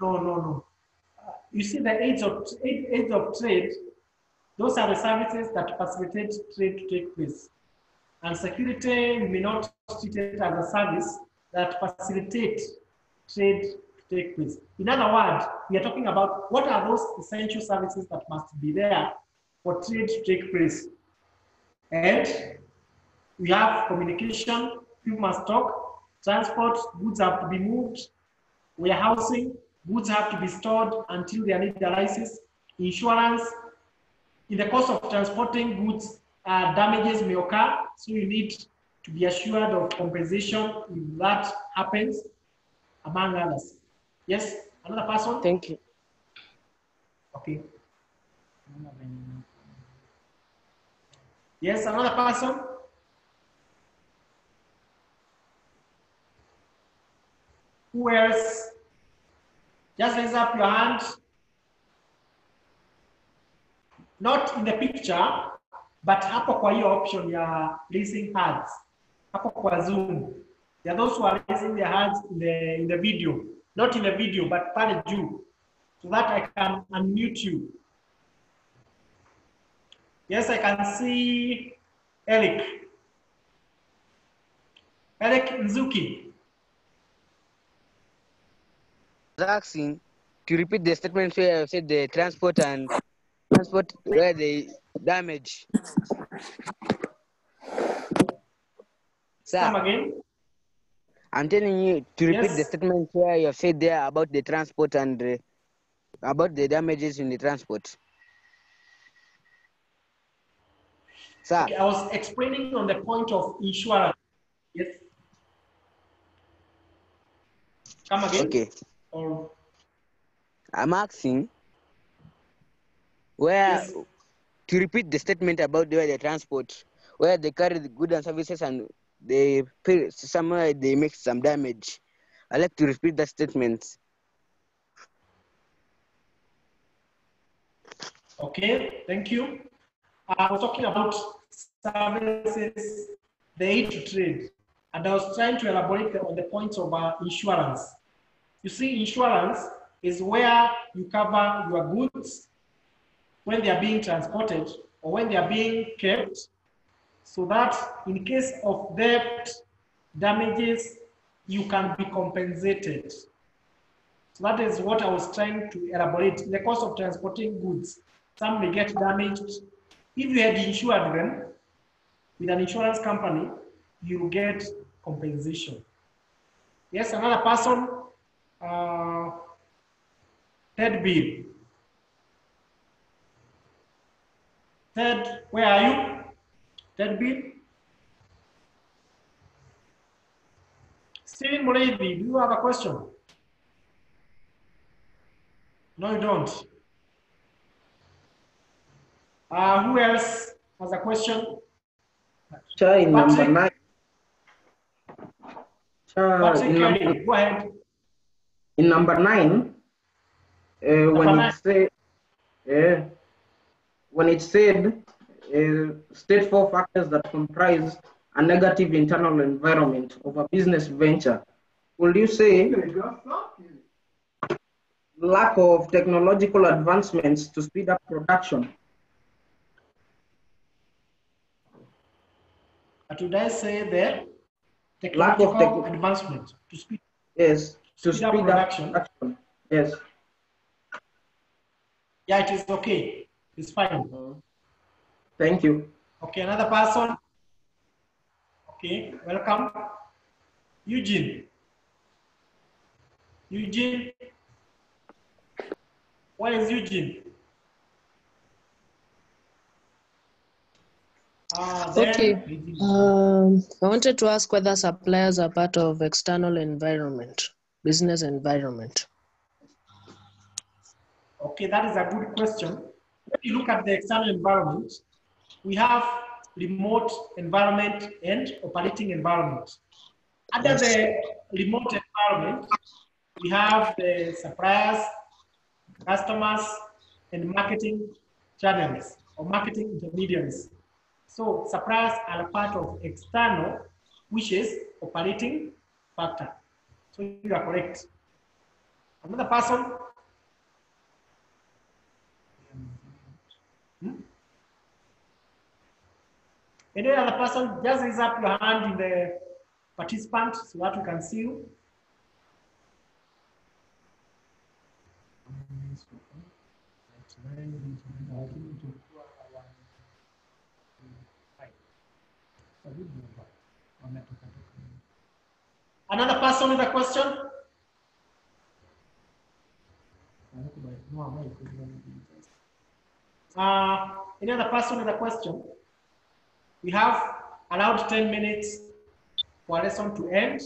No, no, no. Uh, You see, the age of age, of trade, those are the services that facilitate trade to take place. And security may not treat it as a service that facilitates trade to take place. In other words, we are talking about what are those essential services that must be there for trade to take place. And we have communication, must talk, transport, goods have to be moved, warehousing, goods have to be stored until they need analysis, insurance. In the course of transporting goods, uh, damages may occur, so you need to be assured of compensation if that happens, among others. Yes, another person? Thank you. Okay. Yes, another person? Who else? Just raise up your hand. Not in the picture, but hapo kwa hiyo option ya raising hands. Hapo kwa Zoom. There are those who are raising their hands in the, in the video. Not in the video, but pale juu. So that I can unmute you. Yes, I can see Eric. Eric Nzuki. was asking to repeat the statement where I said the transport and transport where they damage. Come Sir, again. I'm telling you to repeat the Yes. statement where you have said there about the transport and uh, about the damages in the transport. Sir, Okay, I was explaining on the point of insurance. Yes. Come again. okay. Or I'm asking where Yes. to repeat the statement about where the transport, where they carry the goods and services and they pay somewhere they make some damage. I like to repeat that statement. Okay, thank you. I was talking about services, the aid to trade, and I was trying to elaborate on the points of uh, insurance. You see, insurance is where you cover your goods when they are being transported or when they are being kept, so that in case of theft, damages, you can be compensated. So that is what I was trying to elaborate. The cost of transporting goods, some may get damaged. If you had insured them with an insurance company, you get compensation. Yes, another person, uh, Ted Bill. Ted, where are you? Ted Bill? Stephen Mureithi, do you have a question? No, you don't. Uh, who else has a question? Cha in number nine. Cha Patrick number, Kelly, go ahead. In number nine, uh, when it say, uh, when it said, uh, state four factors that comprise a negative internal environment of a business venture. Would you say lack of technological advancements to speed up production? But would I say the Lack of technological tech- advancement to speed Yes, to Speed up speed up production. production. Yes. Yeah, it is okay. It's fine. Thank you. Okay, another person. Okay, welcome. Eugene. Eugene. Where is Eugene? Ah. Okay. Um, I wanted to ask whether suppliers are part of external environment, business environment. Okay, that is a good question. If you look at the external environment, we have remote environment and operating environment. Under the remote environment, we have the suppliers, customers, and marketing channels or marketing intermediaries. So suppliers are a part of external, which is operating factor. So you are correct. Another person Hmm? Any other person, just raise up your hand in the participant so that we can see you. Another person with a question? No, I'm not including them. Uh, any other person with a question? We have allowed 10 minutes for a lesson to end.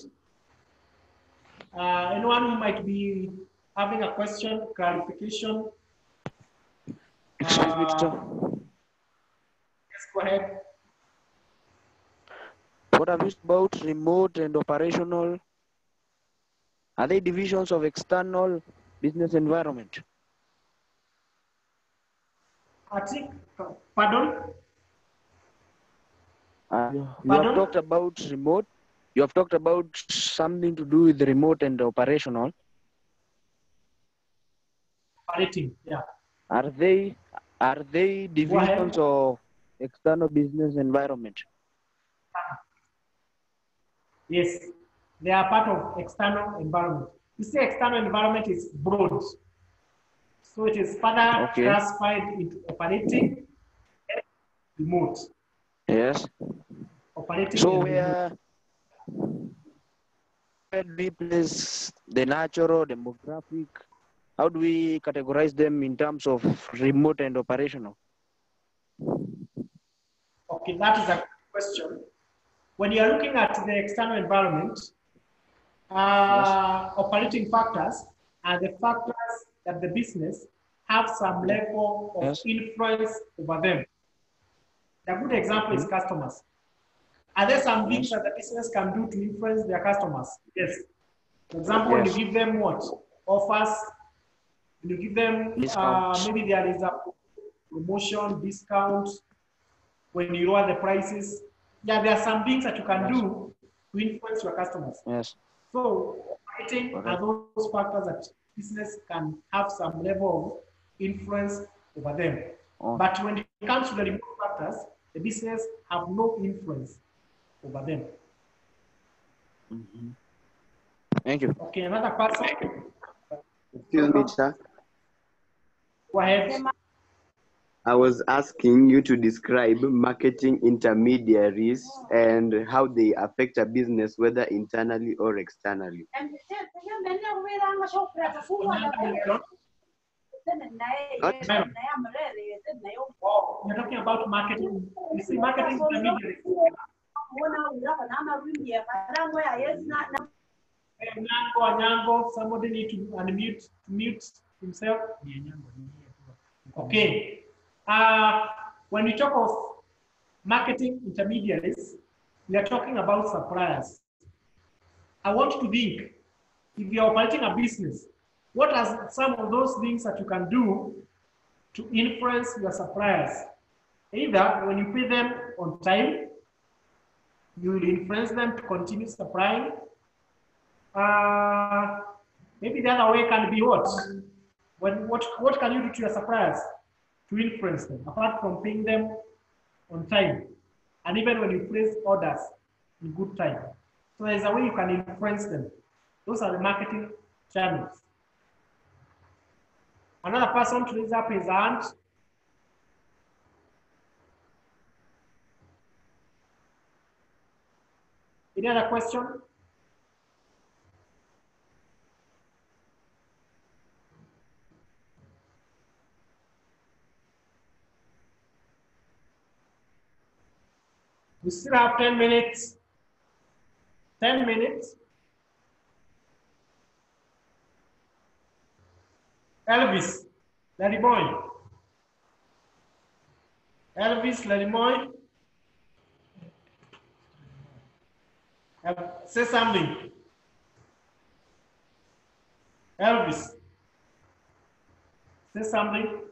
Uh, anyone who might be having a question, clarification, Excuse me, uh, sir. yes, go ahead. What you said about remote and operational? Are they divisions of external business environment? Think, pardon? Uh, you have talked about remote. You have talked about something to do with remote and operational. Operating, yeah. Are they are they divisions of external business environment? Yes, they are part of external environment. You see, external environment is broad. So it is further Okay. classified into operating and remote. Yes. Operating So and where where do we place the natural demographic? How do we categorize them in terms of remote and operational? Okay, that is a question. When you are looking at the external environment, uh, operating factors are the factors that the business have some level of Yes. influence over them. A good example is customers. Are there some things that the business can do to influence their customers? Yes. For example, when you give them what? Offers, you give them, uh, maybe there is a promotion, discount, when you lower the prices. Yeah, there are some things that you can do to influence your customers. Yes. So, operating are those factors that business can have some level of influence over them. Oh. But when it comes to the remote factors, the business have no influence over them. Mhm. Thank you. Okay, another person. Excuse me, sir. Go ahead. I was asking you to describe marketing intermediaries and how they affect a business, whether internally or externally. Oh, you're talking about marketing. You see, marketing intermediaries. Nyango, Nyango, somebody need to unmute, to mute himself. Okay. Uh, when we talk of marketing intermediaries, we are talking about suppliers. I want you to think, if you're operating a business, what are some of those things that you can do to influence your suppliers? Either when you pay them on time, you will influence them to continue supplying. Uh, maybe the other way can be what? When, what? What can you do to your suppliers to influence them, apart from paying them on time? And even when you place orders in good time. So there's a way you can influence them. Those are the marketing channels. Another person to raise up his hand. Any other question? We still have 10 minutes. 10 minutes. Elvis, Larry Boy. Elvis, Larry Boy. Uh, say something. Elvis. Say something.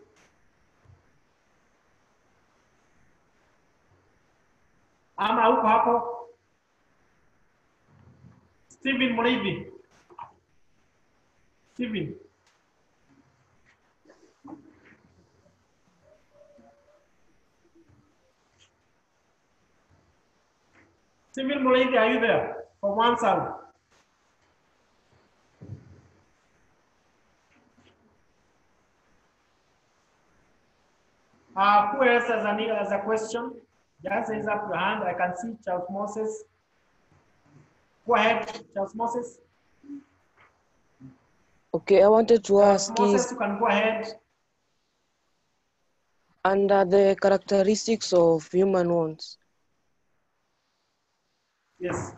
Ama huko hapo. Steven Mulivi. Steven. Steven Mulivi, are you there? For one sound. Uh, who else has, any, has a question? Just raise up your hand. I can see Charles Moses. Go ahead, Charles Moses. Okay, I wanted to ask Moses, is you can go ahead. under the characteristics of human wants, Yes.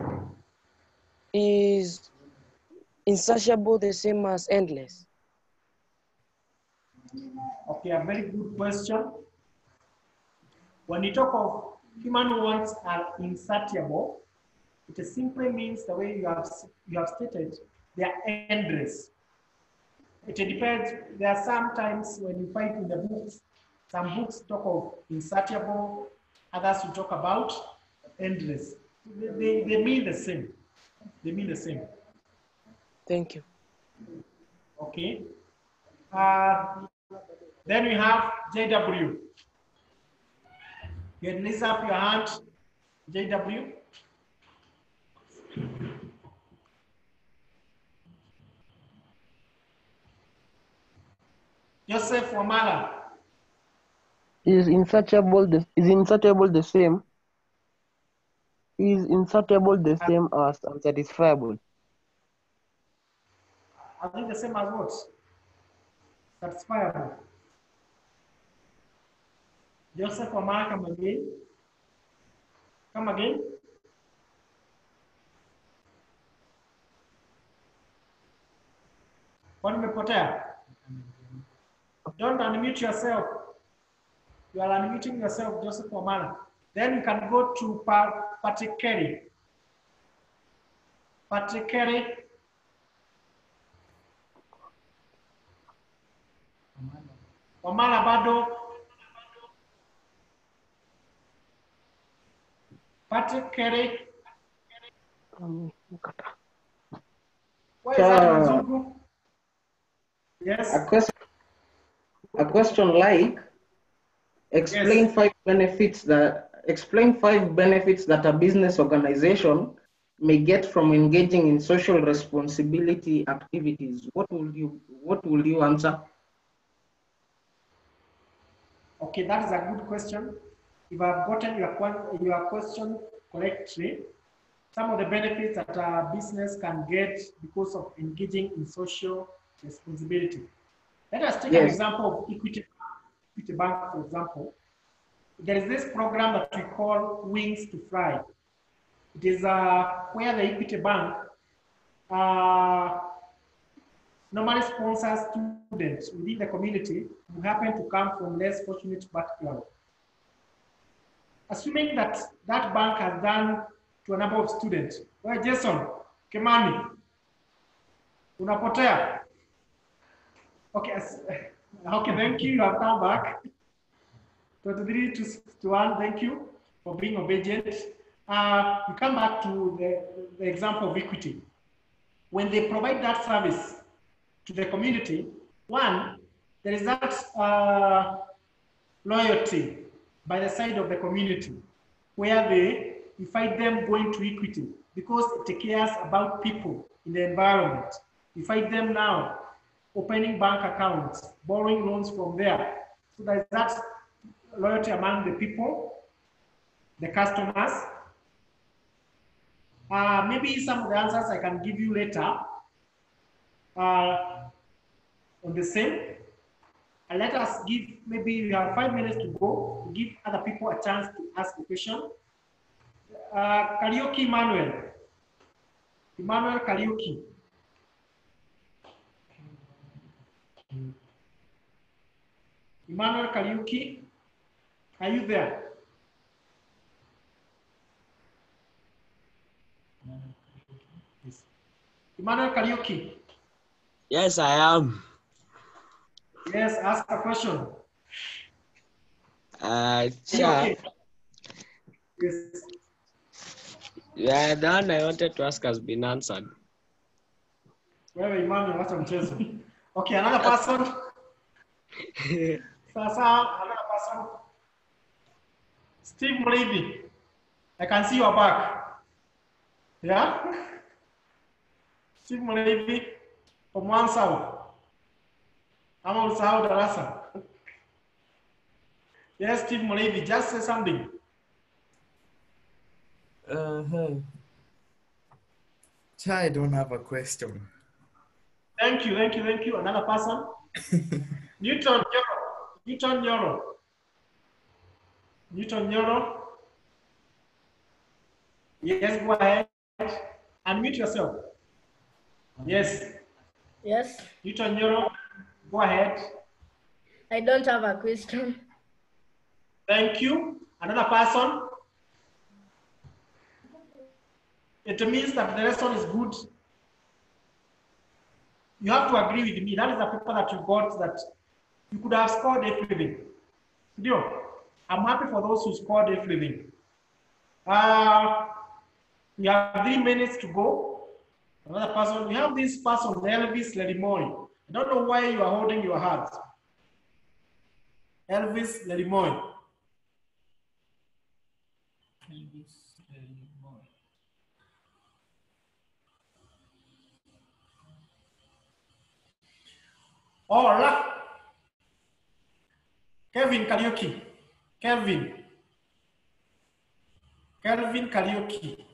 is insatiable the same as endless? Okay, a very good question. When you talk of human wants are insatiable, it simply means the way you have you have stated, they are endless. It depends. There are some times when you find in the books, some books talk of insatiable, others will talk about endless. They, they, they mean the same. They mean the same. Thank you. Okay. Uh, then we have JW. You can raise up your hand, JW. Joseph Wamala. Is insatiable the is insatiable the same? Is insatiable the same as unsatisfiable? I think the same as what? Satisfiable. Joseph Wamala, come again. Come again. Kwani umepotea? Don't unmute yourself. You are unmuting yourself, Joseph Wamala. Then you can go to Patrick Kelly. Patrick Kelly. Wamala bado. Patrick is Uh, Yes. A question, a question like, explain five benefits that explain five benefits that a business organization may get from engaging in social responsibility activities. What will you What will you answer? Okay, that is a good question. If I've gotten your, your question correctly, some of the benefits that a business can get because of engaging in social responsibility. Let us take an example of Equity, Equity Bank, for example. There is this program that we call Wings to Fly. It is uh, where the Equity Bank uh, normally sponsors students within the community who happen to come from less fortunate background. Assuming that that bank has done to a number of students. Well, Jason, Kimani, unapotea. Okay, [LAUGHS] okay, thank you. You have come back. 23 to, to 1, thank you for being obedient. Uh, we come back to the, the example of equity. When they provide that service to the community, one, there is that uh, loyalty by the side of the community where they find them going to equity because it cares about people in the environment. We them now opening bank accounts, borrowing loans from there. So there's that loyalty among the people, the customers. Uh, maybe some of the answers I can give you later uh, on the same. And let us give, maybe we have five minutes to go, give other people a chance to ask a question. Uh, Kariuki Emmanuel. Emmanuel Kariuki. Emmanuel Kariuki, are you there? Emmanuel Kariuki. Yes, I am. Yes, ask a question. Uh, okay? Yes. yeah, the one I wanted to ask has been answered. Wewe Emmanuel, wacha mchezo. Okay, another person. [LAUGHS] Sasa, another person. Steve Murithi. I can see your back. Yeah? [LAUGHS] Steve Murithi from one south. Ama usahau darasa. Yes, Steve Murithi, just say something. Uh-huh. Cha, I don't have a question. Thank you, thank you, thank you. Another person. [LAUGHS] Newton Nyoro. Newton Nyoro. Newton Nyoro. Yes, go ahead. Unmute yourself. Yes. Yes, Newton Nyoro, go ahead. I don't have a question. Thank you. Another person. It means that the lesson is good. You have to agree with me. That is the paper that you got that you could have scored everything. Dio, I'm happy for those who scored everything. Uh, we have three minutes to go. Another person. We have this person, Elvis Lerimoy. I don't know why you are holding your heart. Elvis Lerimoy. Elvis Lerimoy. Hola. Kevin Kariuki. Kelvin. Kelvin Kariuki.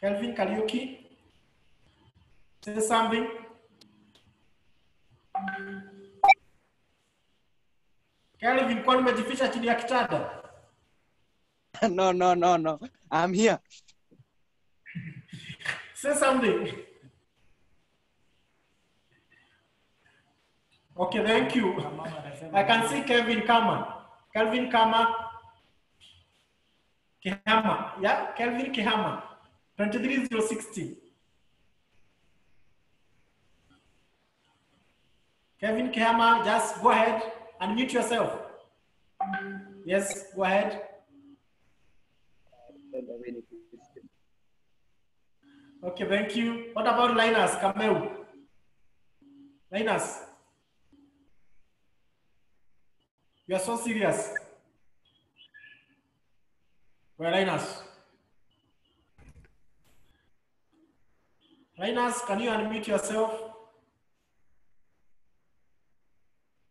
Kelvin Kariuki. Say something. Kelvin, kwani umejificha chini ya kitanda? [LAUGHS] no, no, no, no. I'm here. Say something. Okay, thank you. I can see Kevin Kama. Kelvin Kama. Kehama. Yeah, Kelvin Kehama. 23060. Kevin Kehama, just go ahead and mute yourself. Yes, go ahead. Okay, thank you. What about Linus Kameu? Linus, you are so serious. Where Linus? Linus, can you unmute yourself?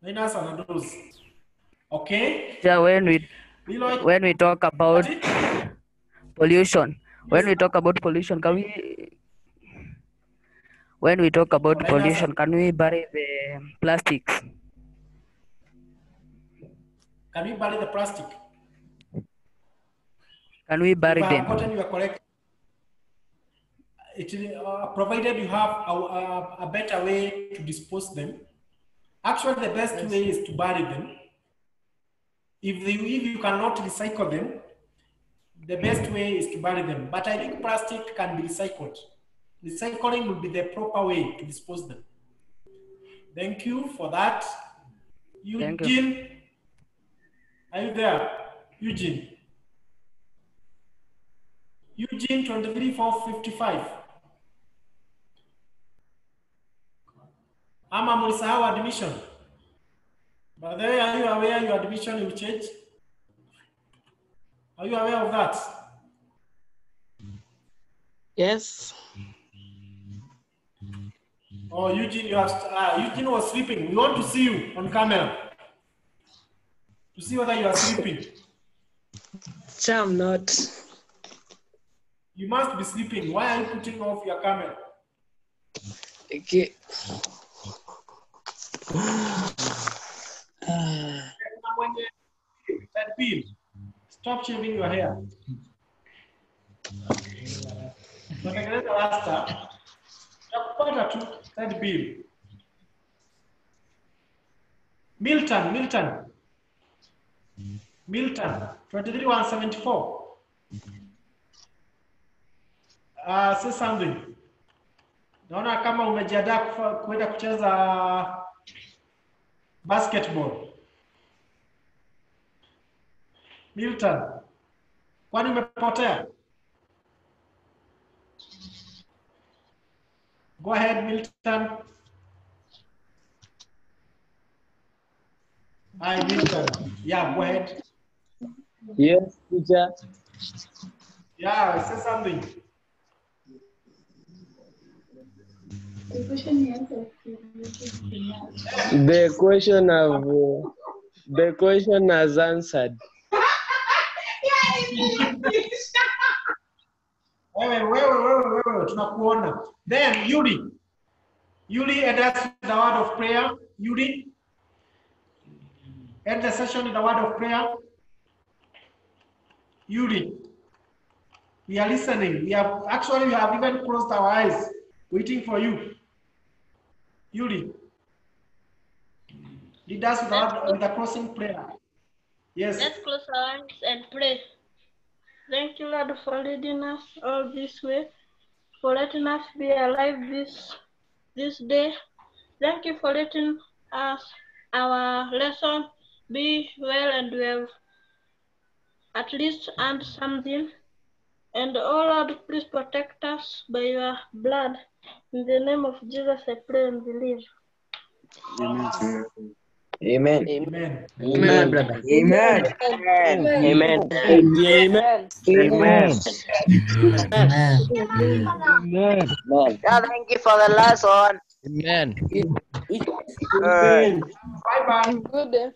Linus and those. Okay. Yeah, when we Leroy, when we talk about pollution, when we talk about pollution, can we when we talk about pollution, can we bury the plastics? can we bury the plastic? Can we bury if I have them? gotten you are correct, it, uh, provided you have a, a, a better way to dispose them. Actually, the best way is to bury them. If, they, if you cannot recycle them, the best way is to bury them. But I think plastic can be recycled. Recycling would be the proper way to dispose them. Thank you for that. Thank you. Eugene, are you there? Eugene. Eugene 23455. Ama mlisahau admission. By the way, are you aware your admission will change? Are you aware of that? Yes. Oh, Eugene, you are, uh, Eugene was sleeping. We want to see you on camera to see whether you are sleeping. Sure, I'm not. You must be sleeping. Why are you putting off your camera? Okay. That bill. Stop shaving your hair. Takupata tu that bill. Milton, Milton. Milton, 23174. Uh, say something. Naona kama umejiandaa kwenda kucheza basketball. Milton, kwani umepotea? Go ahead, Milton. Hi, Milton. Yeah, go ahead. Yes, teacher. Yeah, say something. The question of uh, the question has answered. Wewe, wewe, wewe, wewe. Then end us with the word of prayer. Yuri. End the session with the word of prayer. Yuri. We are listening. We have actually we have even closed our eyes, waiting for you. Yuri. Lead us the, with the closing prayer. Yes. Let's close our eyes and pray. Thank you, Lord, for leading us all this way, for letting us be alive this this day. Thank you for letting us our lesson be well and we have at least earned something. And oh Lord, please protect us by your blood. In the name of Jesus, I pray and believe. Amen. Amen. Amen. Amen, brother. Amen. Amen. Amen. Amen. Amen. Amen. Yeah, thank you for the lesson. Amen. Uh, Bye bye. Good day.